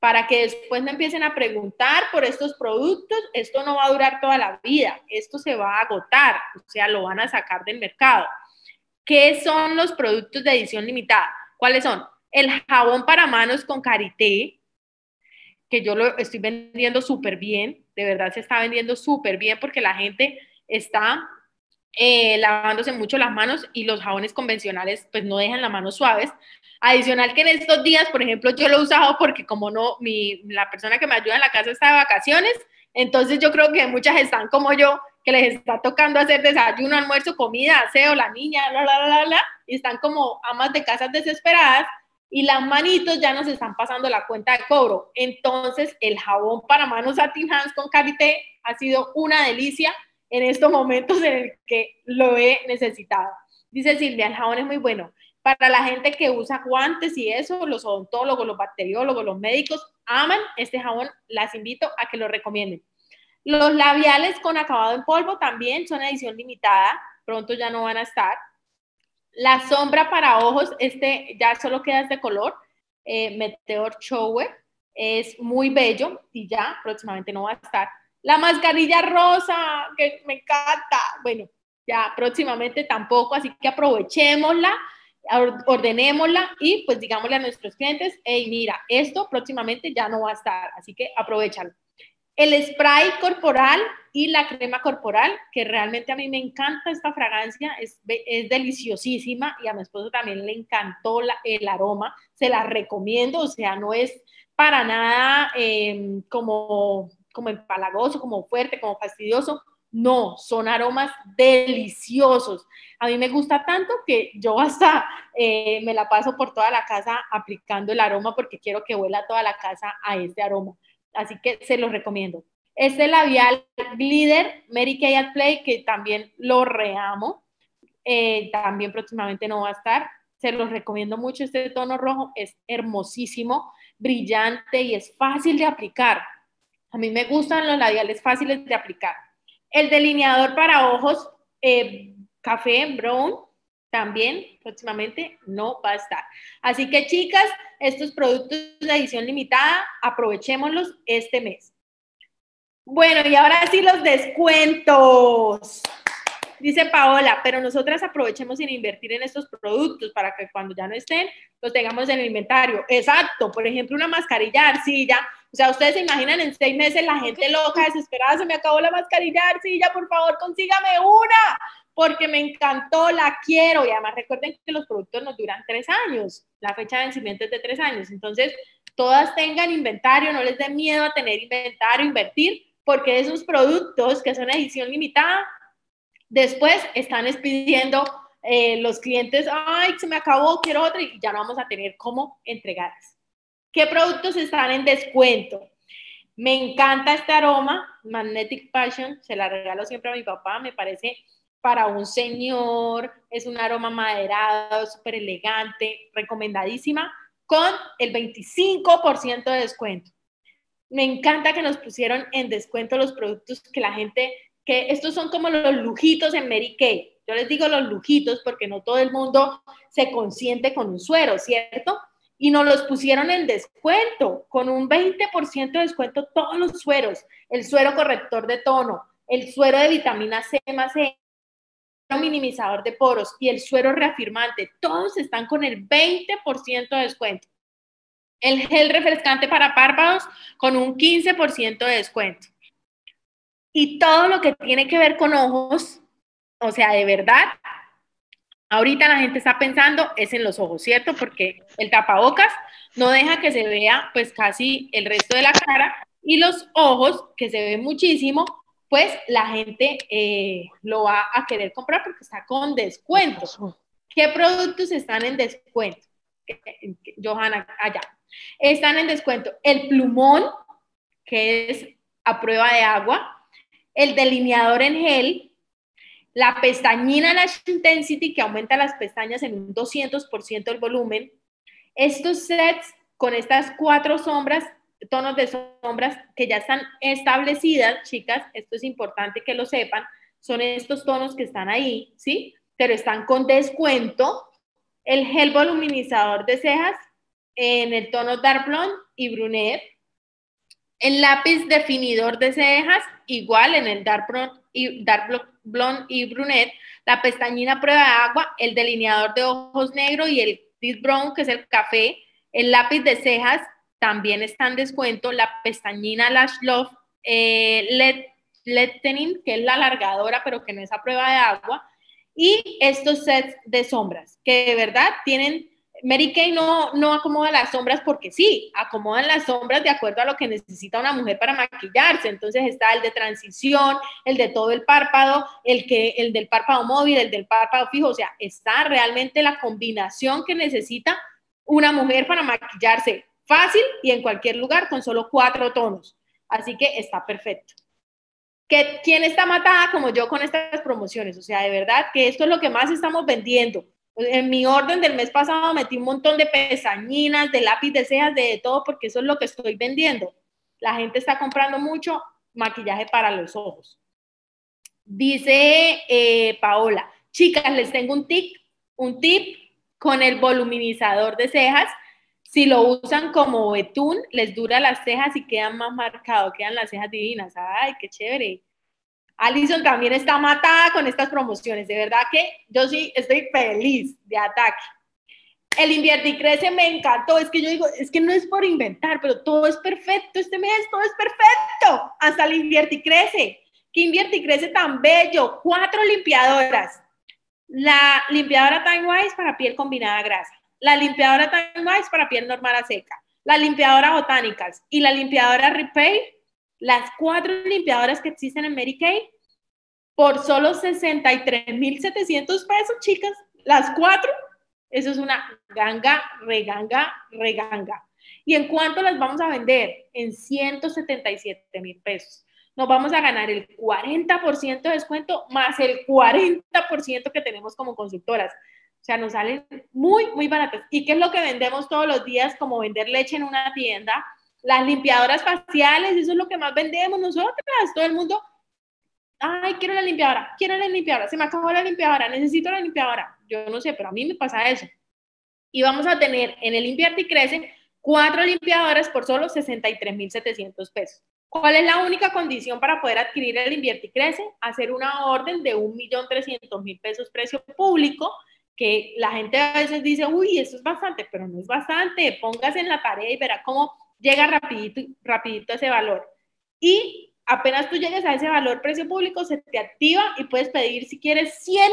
para que después me empiecen a preguntar por estos productos, esto no va a durar toda la vida, esto se va a agotar, o sea, lo van a sacar del mercado. ¿Qué son los productos de edición limitada? ¿Cuáles son? El jabón para manos con karité, que yo lo estoy vendiendo súper bien, de verdad se está vendiendo súper bien porque la gente está eh, lavándose mucho las manos y los jabones convencionales pues no dejan las manos suaves. Adicional que en estos días, por ejemplo, yo lo he usado porque como no, mi, la persona que me ayuda en la casa está de vacaciones, entonces yo creo que muchas están como yo, que les está tocando hacer desayuno, almuerzo, comida, aseo, la niña, la, la, la, la, y están como amas de casas desesperadas y las manitos ya nos están pasando la cuenta de cobro. Entonces, el jabón para manos Satin Hands con Carité ha sido una delicia en estos momentos en el que lo he necesitado. Dice Silvia, el jabón es muy bueno. Para la gente que usa guantes y eso, los odontólogos, los bacteriólogos, los médicos aman este jabón, las invito a que lo recomienden. Los labiales con acabado en polvo también son edición limitada, pronto ya no van a estar. La sombra para ojos, este ya solo queda este color, eh, Meteor Shower, es muy bello y ya próximamente no va a estar. La mascarilla rosa, que me encanta, bueno, ya próximamente tampoco, así que aprovechémosla, ordenémosla y pues digámosle a nuestros clientes, hey, mira, esto próximamente ya no va a estar, así que aprovechalo. El spray corporal y la crema corporal, que realmente a mí me encanta esta fragancia, es, deliciosísima y a mi esposo también le encantó el aroma, se la recomiendo, o sea, no es para nada em, como, como empalagoso, como fuerte, como fastidioso, no, son aromas deliciosos. A mí me gusta tanto que yo hasta eh, me la paso por toda la casa aplicando el aroma porque quiero que huela toda la casa a este aroma. Así que se los recomiendo. Este labial glitter Mary Kay at Play, que también lo reamo, eh, también próximamente no va a estar. Se los recomiendo mucho. Este tono rojo es hermosísimo, brillante y es fácil de aplicar. A mí me gustan los labiales fáciles de aplicar. El delineador para ojos eh, café, brown, también próximamente no va a estar. Así que chicas, estos productos de edición limitada, aprovechémoslos este mes. Bueno, y ahora sí los descuentos. Dice Paola, pero nosotras aprovechemos sin invertir en estos productos para que cuando ya no estén, los tengamos en el inventario. Exacto, por ejemplo, una mascarilla de arcilla. O sea, ustedes se imaginan en seis meses la gente loca, desesperada, se me acabó la mascarilla de arcilla, por favor, consígame una, porque me encantó, la quiero. Y además recuerden que los productos nos duran tres años, la fecha de vencimiento es de tres años. Entonces, todas tengan inventario, no les dé miedo a tener inventario, invertir, porque esos productos que son edición limitada Después están expidiendo eh, los clientes, ay, se me acabó, quiero otra y ya no vamos a tener cómo entregarlas. ¿Qué productos están en descuento? Me encanta este aroma, Magnetic Passion, se la regalo siempre a mi papá, me parece para un señor, es un aroma maderado, súper elegante, recomendadísima, con el 25% de descuento. Me encanta que nos pusieron en descuento los productos que la gente que estos son como los lujitos en Mary Kay. Yo les digo los lujitos porque no todo el mundo se consiente con un suero, ¿cierto? Y nos los pusieron en descuento, con un 20% de descuento todos los sueros, el suero corrector de tono, el suero de vitamina C más E, minimizador de poros y el suero reafirmante, todos están con el 20% de descuento. El gel refrescante para párpados con un 15% de descuento. Y todo lo que tiene que ver con ojos, o sea, de verdad, ahorita la gente está pensando es en los ojos, ¿cierto? Porque el tapabocas no deja que se vea pues casi el resto de la cara y los ojos, que se ven muchísimo, pues la gente eh, lo va a querer comprar porque está con descuentos. ¿Qué productos están en descuento? Johanna, allá. Están en descuento el plumón, que es a prueba de agua, el delineador en gel, la pestañina Lash Intensity que aumenta las pestañas en un 200% el volumen. Estos sets con estas cuatro sombras, tonos de sombras que ya están establecidas, chicas, esto es importante que lo sepan, son estos tonos que están ahí, ¿sí? Pero están con descuento. El gel voluminizador de cejas en el tono Dark Blonde y Brunette el lápiz definidor de cejas, igual en el Dark Blonde y, dark blonde y Brunette, la pestañina prueba de agua, el delineador de ojos negro y el Deep Brown, que es el café, el lápiz de cejas también está en descuento, la pestañina Lash Love eh, Lettening, que es la alargadora, pero que no es a prueba de agua, y estos sets de sombras, que de verdad tienen Mary Kay no, no acomoda las sombras porque sí, acomodan las sombras de acuerdo a lo que necesita una mujer para maquillarse. Entonces está el de transición, el de todo el párpado, el, que, el del párpado móvil, el del párpado fijo. O sea, está realmente la combinación que necesita una mujer para maquillarse fácil y en cualquier lugar con solo cuatro tonos. Así que está perfecto. que quién está matada como yo con estas promociones. O sea, de verdad que esto es lo que más estamos vendiendo. En mi orden del mes pasado metí un montón de pesañinas, de lápiz de cejas, de todo, porque eso es lo que estoy vendiendo. La gente está comprando mucho maquillaje para los ojos. Dice eh, Paola, chicas, les tengo un tip, un tip con el voluminizador de cejas. Si lo usan como betún, les dura las cejas y quedan más marcados, quedan las cejas divinas. Ay, qué chévere. Alison también está matada con estas promociones. De verdad que yo sí estoy feliz de ataque. El invierte y crece me encantó. Es que yo digo, es que no es por inventar, pero todo es perfecto este mes, todo es perfecto. Hasta el invierte y crece. Que invierte y crece tan bello. Cuatro limpiadoras. La limpiadora Time Wise para piel combinada grasa. La limpiadora Time Wise para piel normal a seca. La limpiadora Botánicas y la limpiadora Repay las cuatro limpiadoras que existen en Mary Kay por solo 63.700 pesos, chicas. Las cuatro, eso es una ganga, reganga, reganga. ¿Y en cuánto las vamos a vender? En 177 mil pesos. Nos vamos a ganar el 40% de descuento más el 40% que tenemos como consultoras. O sea, nos salen muy, muy baratas. ¿Y qué es lo que vendemos todos los días? Como vender leche en una tienda las limpiadoras faciales, eso es lo que más vendemos nosotras. Todo el mundo, ay, quiero la limpiadora, quiero la limpiadora, se me acabó la limpiadora, necesito la limpiadora. Yo no sé, pero a mí me pasa eso. Y vamos a tener en el Invierte y Crece cuatro limpiadoras por solo 63.700 pesos. ¿Cuál es la única condición para poder adquirir el Invierte y Crece? Hacer una orden de 1.300.000 pesos precio público, que la gente a veces dice, uy, eso es bastante, pero no es bastante. Póngase en la tarea y verá cómo llega rapidito, rapidito ese valor. Y apenas tú llegues a ese valor precio público, se te activa y puedes pedir, si quieres 100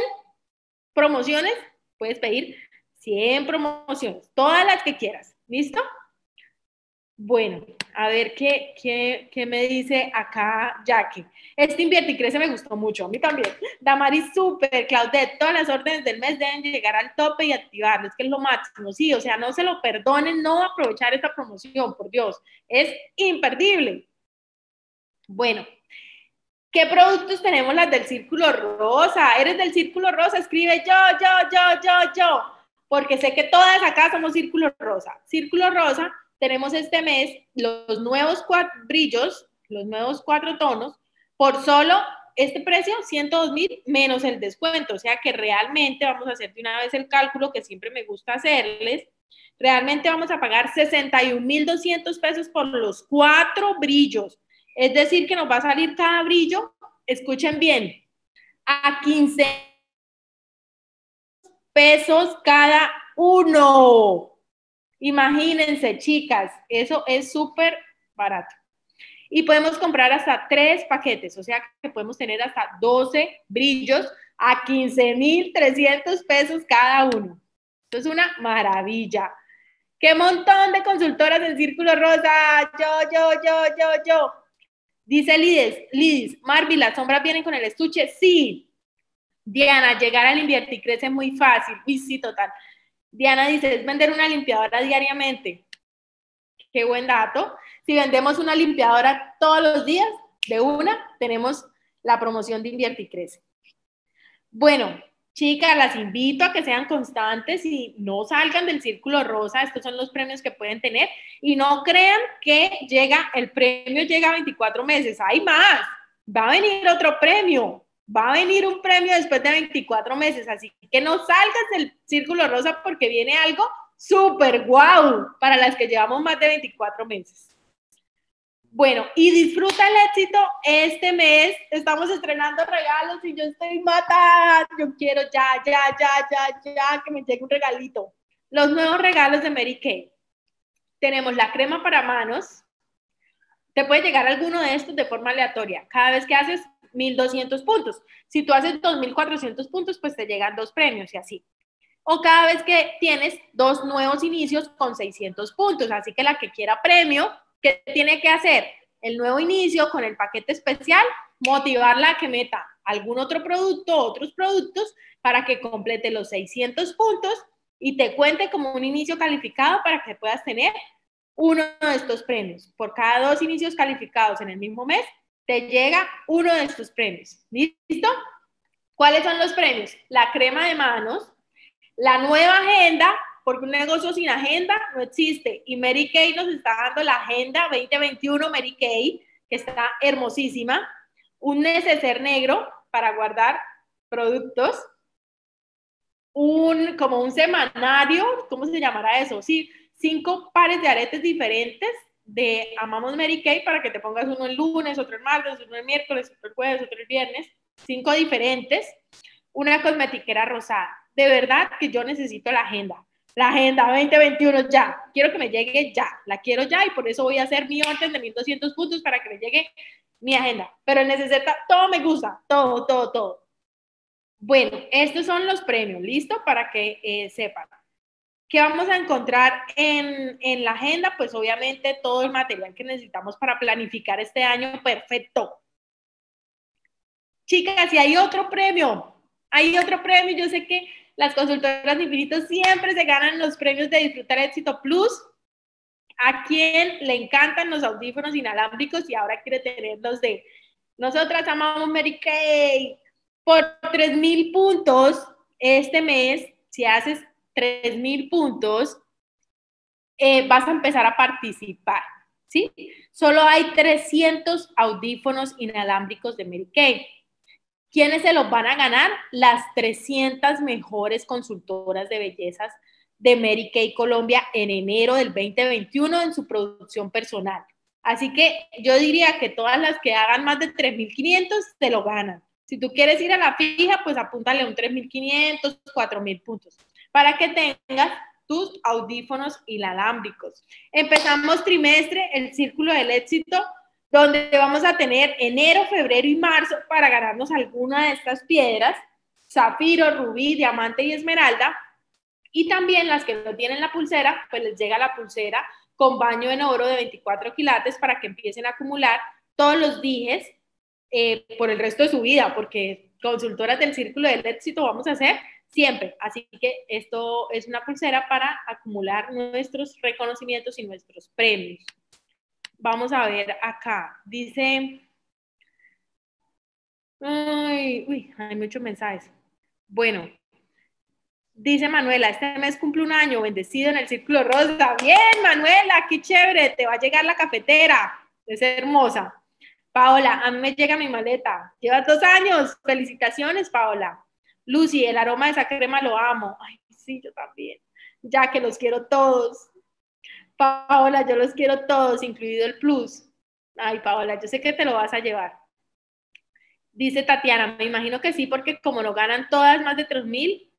promociones, puedes pedir 100 promociones, todas las que quieras. ¿Listo? Bueno, a ver qué, qué, qué me dice acá Jackie. Este invierte y crece me gustó mucho, a mí también. Damaris, súper, Claudette, todas las órdenes del mes deben llegar al tope y activarlo, es que es lo máximo, sí, o sea, no se lo perdonen, no aprovechar esta promoción, por Dios, es imperdible. Bueno, ¿qué productos tenemos las del Círculo Rosa? ¿Eres del Círculo Rosa? Escribe yo, yo, yo, yo, yo, porque sé que todas acá somos Círculo Rosa. Círculo Rosa tenemos este mes los nuevos cuatro brillos, los nuevos cuatro tonos, por solo este precio, 102 mil menos el descuento. O sea que realmente vamos a hacer de una vez el cálculo que siempre me gusta hacerles. Realmente vamos a pagar 61 mil 200 pesos por los cuatro brillos. Es decir, que nos va a salir cada brillo, escuchen bien, a 15 pesos cada uno. Imagínense, chicas, eso es súper barato. Y podemos comprar hasta tres paquetes, o sea que podemos tener hasta 12 brillos a 15,300 pesos cada uno. Esto es una maravilla. ¡Qué montón de consultoras del Círculo Rosa! Yo, yo, yo, yo, yo. Dice Lides, Lides, Marvi, ¿las sombras vienen con el estuche? Sí. Diana, llegar al invierte y crece muy fácil. Y sí, total. Diana dice, es vender una limpiadora diariamente. Qué buen dato. Si vendemos una limpiadora todos los días, de una, tenemos la promoción de Invierte y Crece. Bueno, chicas, las invito a que sean constantes y no salgan del círculo rosa. Estos son los premios que pueden tener. Y no crean que llega, el premio llega a 24 meses. Hay más. Va a venir otro premio va a venir un premio después de 24 meses, así que no salgas del círculo rosa porque viene algo súper guau para las que llevamos más de 24 meses. Bueno, y disfruta el éxito este mes. Estamos estrenando regalos y yo estoy matada. Yo quiero ya, ya, ya, ya, ya que me llegue un regalito. Los nuevos regalos de Mary Kay. Tenemos la crema para manos. Te puede llegar alguno de estos de forma aleatoria. Cada vez que haces 1.200 puntos. Si tú haces 2.400 puntos, pues te llegan dos premios y así. O cada vez que tienes dos nuevos inicios con 600 puntos. Así que la que quiera premio, ¿qué tiene que hacer? El nuevo inicio con el paquete especial, motivarla a que meta algún otro producto, otros productos, para que complete los 600 puntos y te cuente como un inicio calificado para que puedas tener uno de estos premios. Por cada dos inicios calificados en el mismo mes, te llega uno de estos premios. ¿Listo? ¿Cuáles son los premios? La crema de manos, la nueva agenda, porque un negocio sin agenda no existe. Y Mary Kay nos está dando la agenda 2021 Mary Kay, que está hermosísima. Un neceser negro para guardar productos. Un, como un semanario, ¿cómo se llamará eso? Sí, cinco pares de aretes diferentes de Amamos Mary Kay para que te pongas uno el lunes, otro el martes, uno el miércoles, otro el jueves, otro el viernes. Cinco diferentes. Una cosmetiquera rosada. De verdad que yo necesito la agenda la agenda 2021 ya. Quiero que me llegue ya. La quiero ya y por eso voy a hacer mi orden de 1200 puntos para que me llegue mi agenda. Pero necesita, todo me gusta, todo, todo, todo. Bueno, estos son los premios, ¿listo? Para que eh, sepan. ¿Qué vamos a encontrar en, en la agenda? Pues obviamente todo el material que necesitamos para planificar este año perfecto. Chicas, si hay otro premio, hay otro premio, yo sé que las consultoras de infinito siempre se ganan los premios de Disfrutar Éxito Plus. A quien le encantan los audífonos inalámbricos y ahora quiere tenerlos de nosotras amamos Mary Kay. Por 3.000 puntos este mes, si haces 3.000 puntos, eh, vas a empezar a participar. ¿sí? Solo hay 300 audífonos inalámbricos de Mary Kay. ¿Quiénes se los van a ganar? Las 300 mejores consultoras de bellezas de Mary Kay Colombia en enero del 2021 en su producción personal. Así que yo diría que todas las que hagan más de 3.500 te lo ganan. Si tú quieres ir a la fija, pues apúntale un 3.500, 4.000 puntos para que tengas tus audífonos inalámbricos. Empezamos trimestre, el círculo del éxito donde vamos a tener enero, febrero y marzo para ganarnos alguna de estas piedras, zafiro, rubí, diamante y esmeralda. Y también las que no tienen la pulsera, pues les llega la pulsera con baño en oro de 24 quilates para que empiecen a acumular todos los dijes eh, por el resto de su vida, porque consultoras del círculo del éxito vamos a hacer siempre. Así que esto es una pulsera para acumular nuestros reconocimientos y nuestros premios vamos a ver acá. Dice, ay, uy, hay muchos mensajes. Bueno, dice Manuela, este mes cumple un año, bendecido en el Círculo Rosa. Bien, Manuela, qué chévere, te va a llegar la cafetera, es hermosa. Paola, a mí me llega mi maleta. Llevas dos años. Felicitaciones, Paola. Lucy, el aroma de esa crema lo amo. Ay, sí, yo también. Ya que los quiero todos. Paola, yo los quiero todos, incluido el plus. Ay, Paola, yo sé que te lo vas a llevar. Dice Tatiana, me imagino que sí, porque como no ganan todas más de 3.000,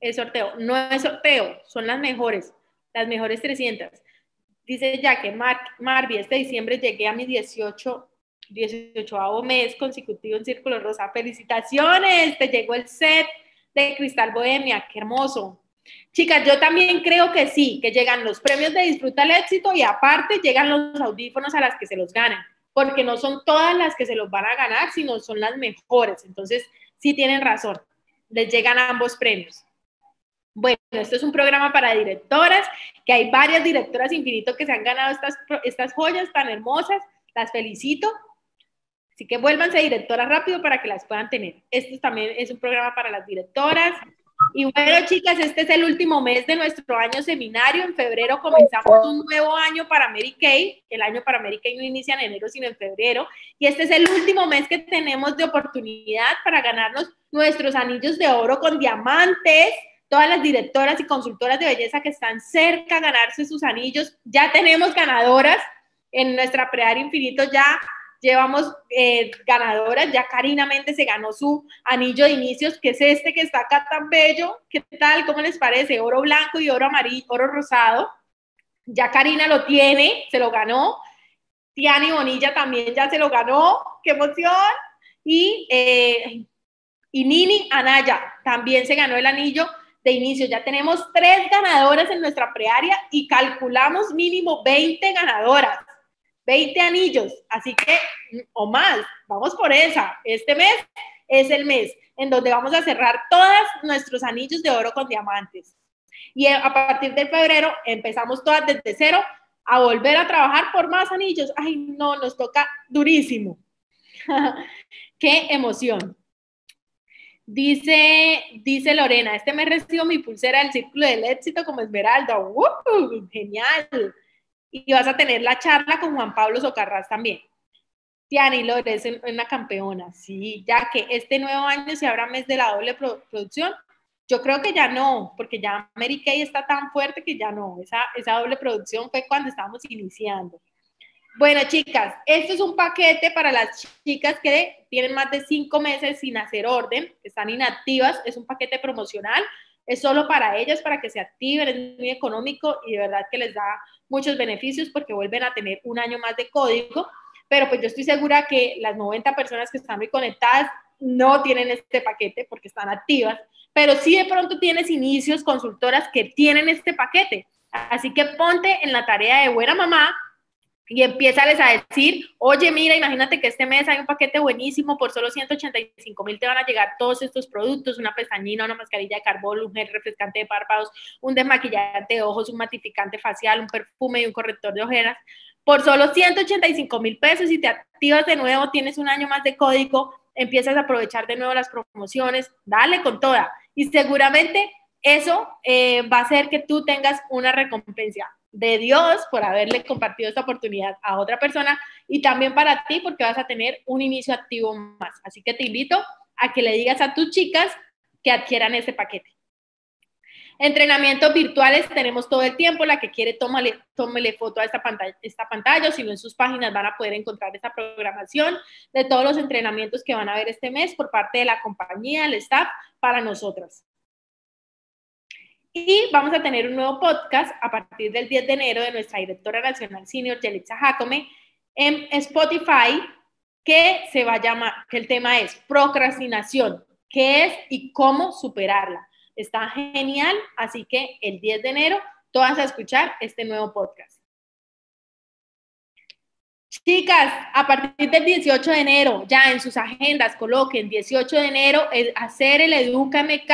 es sorteo. No es sorteo, son las mejores, las mejores 300. Dice ya que Mar Marvi, este diciembre llegué a mi 18, 18 mes consecutivo en Círculo Rosa. Felicitaciones, te llegó el set de Cristal Bohemia, qué hermoso. Chicas, yo también creo que sí, que llegan los premios de disfruta el éxito y aparte llegan los audífonos a las que se los ganan, porque no son todas las que se los van a ganar, sino son las mejores. Entonces, sí tienen razón, les llegan ambos premios. Bueno, esto es un programa para directoras, que hay varias directoras infinito que se han ganado estas, estas joyas tan hermosas, las felicito. Así que vuélvanse directoras rápido para que las puedan tener. Esto también es un programa para las directoras, y bueno, chicas, este es el último mes de nuestro año seminario. En febrero comenzamos un nuevo año para Mary Kay. El año para Mary Kay no inicia en enero, sino en febrero. Y este es el último mes que tenemos de oportunidad para ganarnos nuestros anillos de oro con diamantes. Todas las directoras y consultoras de belleza que están cerca a ganarse sus anillos. Ya tenemos ganadoras en nuestra Prear Infinito. Ya llevamos eh, ganadoras, ya Karina Méndez se ganó su anillo de inicios, que es este que está acá tan bello, ¿qué tal? ¿Cómo les parece? Oro blanco y oro amarillo, oro rosado. Ya Karina lo tiene, se lo ganó. Tiani Bonilla también ya se lo ganó, qué emoción. Y, eh, y Nini Anaya también se ganó el anillo de inicio. Ya tenemos tres ganadoras en nuestra prearia y calculamos mínimo 20 ganadoras. 20 anillos, así que, o más, vamos por esa. Este mes es el mes en donde vamos a cerrar todos nuestros anillos de oro con diamantes. Y a partir de febrero empezamos todas desde cero a volver a trabajar por más anillos. Ay, no, nos toca durísimo. Qué emoción. Dice, dice Lorena, este mes recibo mi pulsera del Círculo del Éxito como Esmeralda. Genial. Y vas a tener la charla con Juan Pablo Socarrás también. Tiani Lore es una campeona, sí, ya que este nuevo año se habrá mes de la doble producción. Yo creo que ya no, porque ya Mary Kay está tan fuerte que ya no. Esa, esa doble producción fue cuando estábamos iniciando. Bueno, chicas, esto es un paquete para las chicas que tienen más de cinco meses sin hacer orden, están inactivas. Es un paquete promocional. Es solo para ellas, para que se activen. Es muy económico y de verdad que les da muchos beneficios porque vuelven a tener un año más de código. Pero pues yo estoy segura que las 90 personas que están muy conectadas no tienen este paquete porque están activas. Pero sí de pronto tienes inicios, consultoras que tienen este paquete. Así que ponte en la tarea de buena mamá y empiezales a decir, oye, mira, imagínate que este mes hay un paquete buenísimo, por solo 185 mil te van a llegar todos estos productos, una pestañina, una mascarilla de carbón, un gel refrescante de párpados, un desmaquillante de ojos, un matificante facial, un perfume y un corrector de ojeras. Por solo 185 mil pesos y te activas de nuevo, tienes un año más de código, empiezas a aprovechar de nuevo las promociones, dale con toda. Y seguramente eso eh, va a hacer que tú tengas una recompensa de Dios por haberle compartido esta oportunidad a otra persona y también para ti porque vas a tener un inicio activo más. Así que te invito a que le digas a tus chicas que adquieran ese paquete. Entrenamientos virtuales tenemos todo el tiempo. La que quiere, tómale, tómele foto a esta pantalla, esta pantalla, si no en sus páginas van a poder encontrar esta programación de todos los entrenamientos que van a ver este mes por parte de la compañía, el staff, para nosotras. Y vamos a tener un nuevo podcast a partir del 10 de enero de nuestra directora nacional senior, Yelitza Jacome, en Spotify, que se va a llamar, que el tema es procrastinación, qué es y cómo superarla. Está genial, así que el 10 de enero todas a escuchar este nuevo podcast. Chicas, a partir del 18 de enero, ya en sus agendas coloquen 18 de enero hacer el Educa MK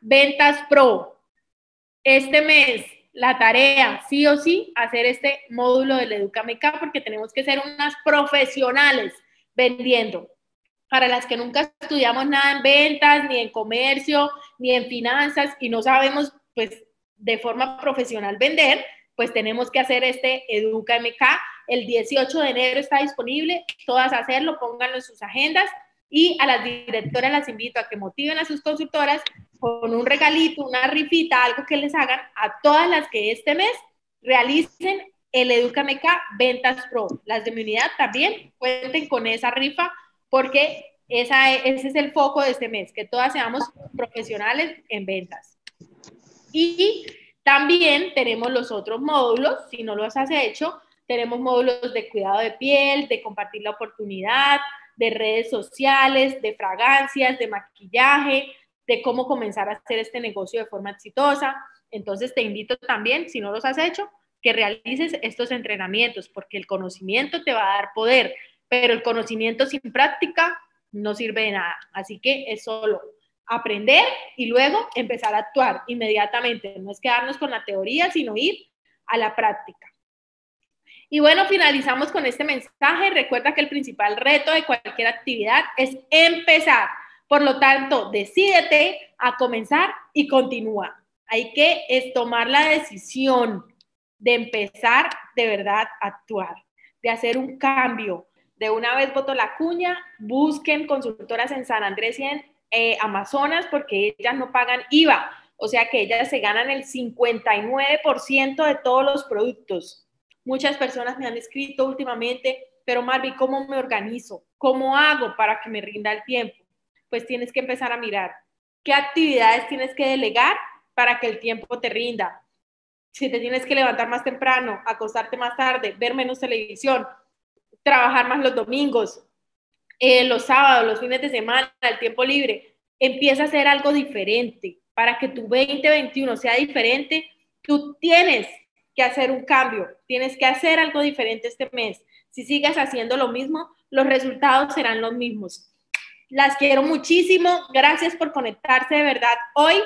Ventas Pro este mes la tarea, sí o sí, hacer este módulo del EducaMeca porque tenemos que ser unas profesionales vendiendo. Para las que nunca estudiamos nada en ventas, ni en comercio, ni en finanzas y no sabemos, pues, de forma profesional vender, pues tenemos que hacer este EducaMK. El 18 de enero está disponible, todas hacerlo, pónganlo en sus agendas y a las directoras las invito a que motiven a sus consultoras con un regalito, una rifita, algo que les hagan a todas las que este mes realicen el EducaMK Ventas Pro. Las de mi unidad también cuenten con esa rifa porque esa, ese es el foco de este mes, que todas seamos profesionales en ventas. Y también tenemos los otros módulos, si no los has hecho, tenemos módulos de cuidado de piel, de compartir la oportunidad, de redes sociales, de fragancias, de maquillaje, de cómo comenzar a hacer este negocio de forma exitosa. Entonces te invito también, si no los has hecho, que realices estos entrenamientos, porque el conocimiento te va a dar poder, pero el conocimiento sin práctica no sirve de nada. Así que es solo aprender y luego empezar a actuar inmediatamente. No es quedarnos con la teoría, sino ir a la práctica. Y bueno, finalizamos con este mensaje. Recuerda que el principal reto de cualquier actividad es empezar. Por lo tanto, decídete a comenzar y continúa. Hay que es tomar la decisión de empezar de verdad a actuar, de hacer un cambio. De una vez voto la cuña, busquen consultoras en San Andrés y en eh, Amazonas porque ellas no pagan IVA. O sea que ellas se ganan el 59% de todos los productos. Muchas personas me han escrito últimamente, pero Marvi, ¿cómo me organizo? ¿Cómo hago para que me rinda el tiempo? Pues tienes que empezar a mirar qué actividades tienes que delegar para que el tiempo te rinda. Si te tienes que levantar más temprano, acostarte más tarde, ver menos televisión, trabajar más los domingos, eh, los sábados, los fines de semana, el tiempo libre, empieza a hacer algo diferente. Para que tu 2021 sea diferente, tú tienes que hacer un cambio, tienes que hacer algo diferente este mes. Si sigues haciendo lo mismo, los resultados serán los mismos. Las quiero muchísimo. Gracias por conectarse de verdad hoy.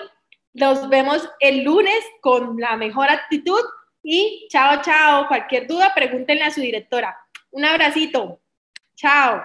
Nos vemos el lunes con la mejor actitud Y chao, chao. Cualquier duda, pregúntenle a su directora. Un abracito. Chao.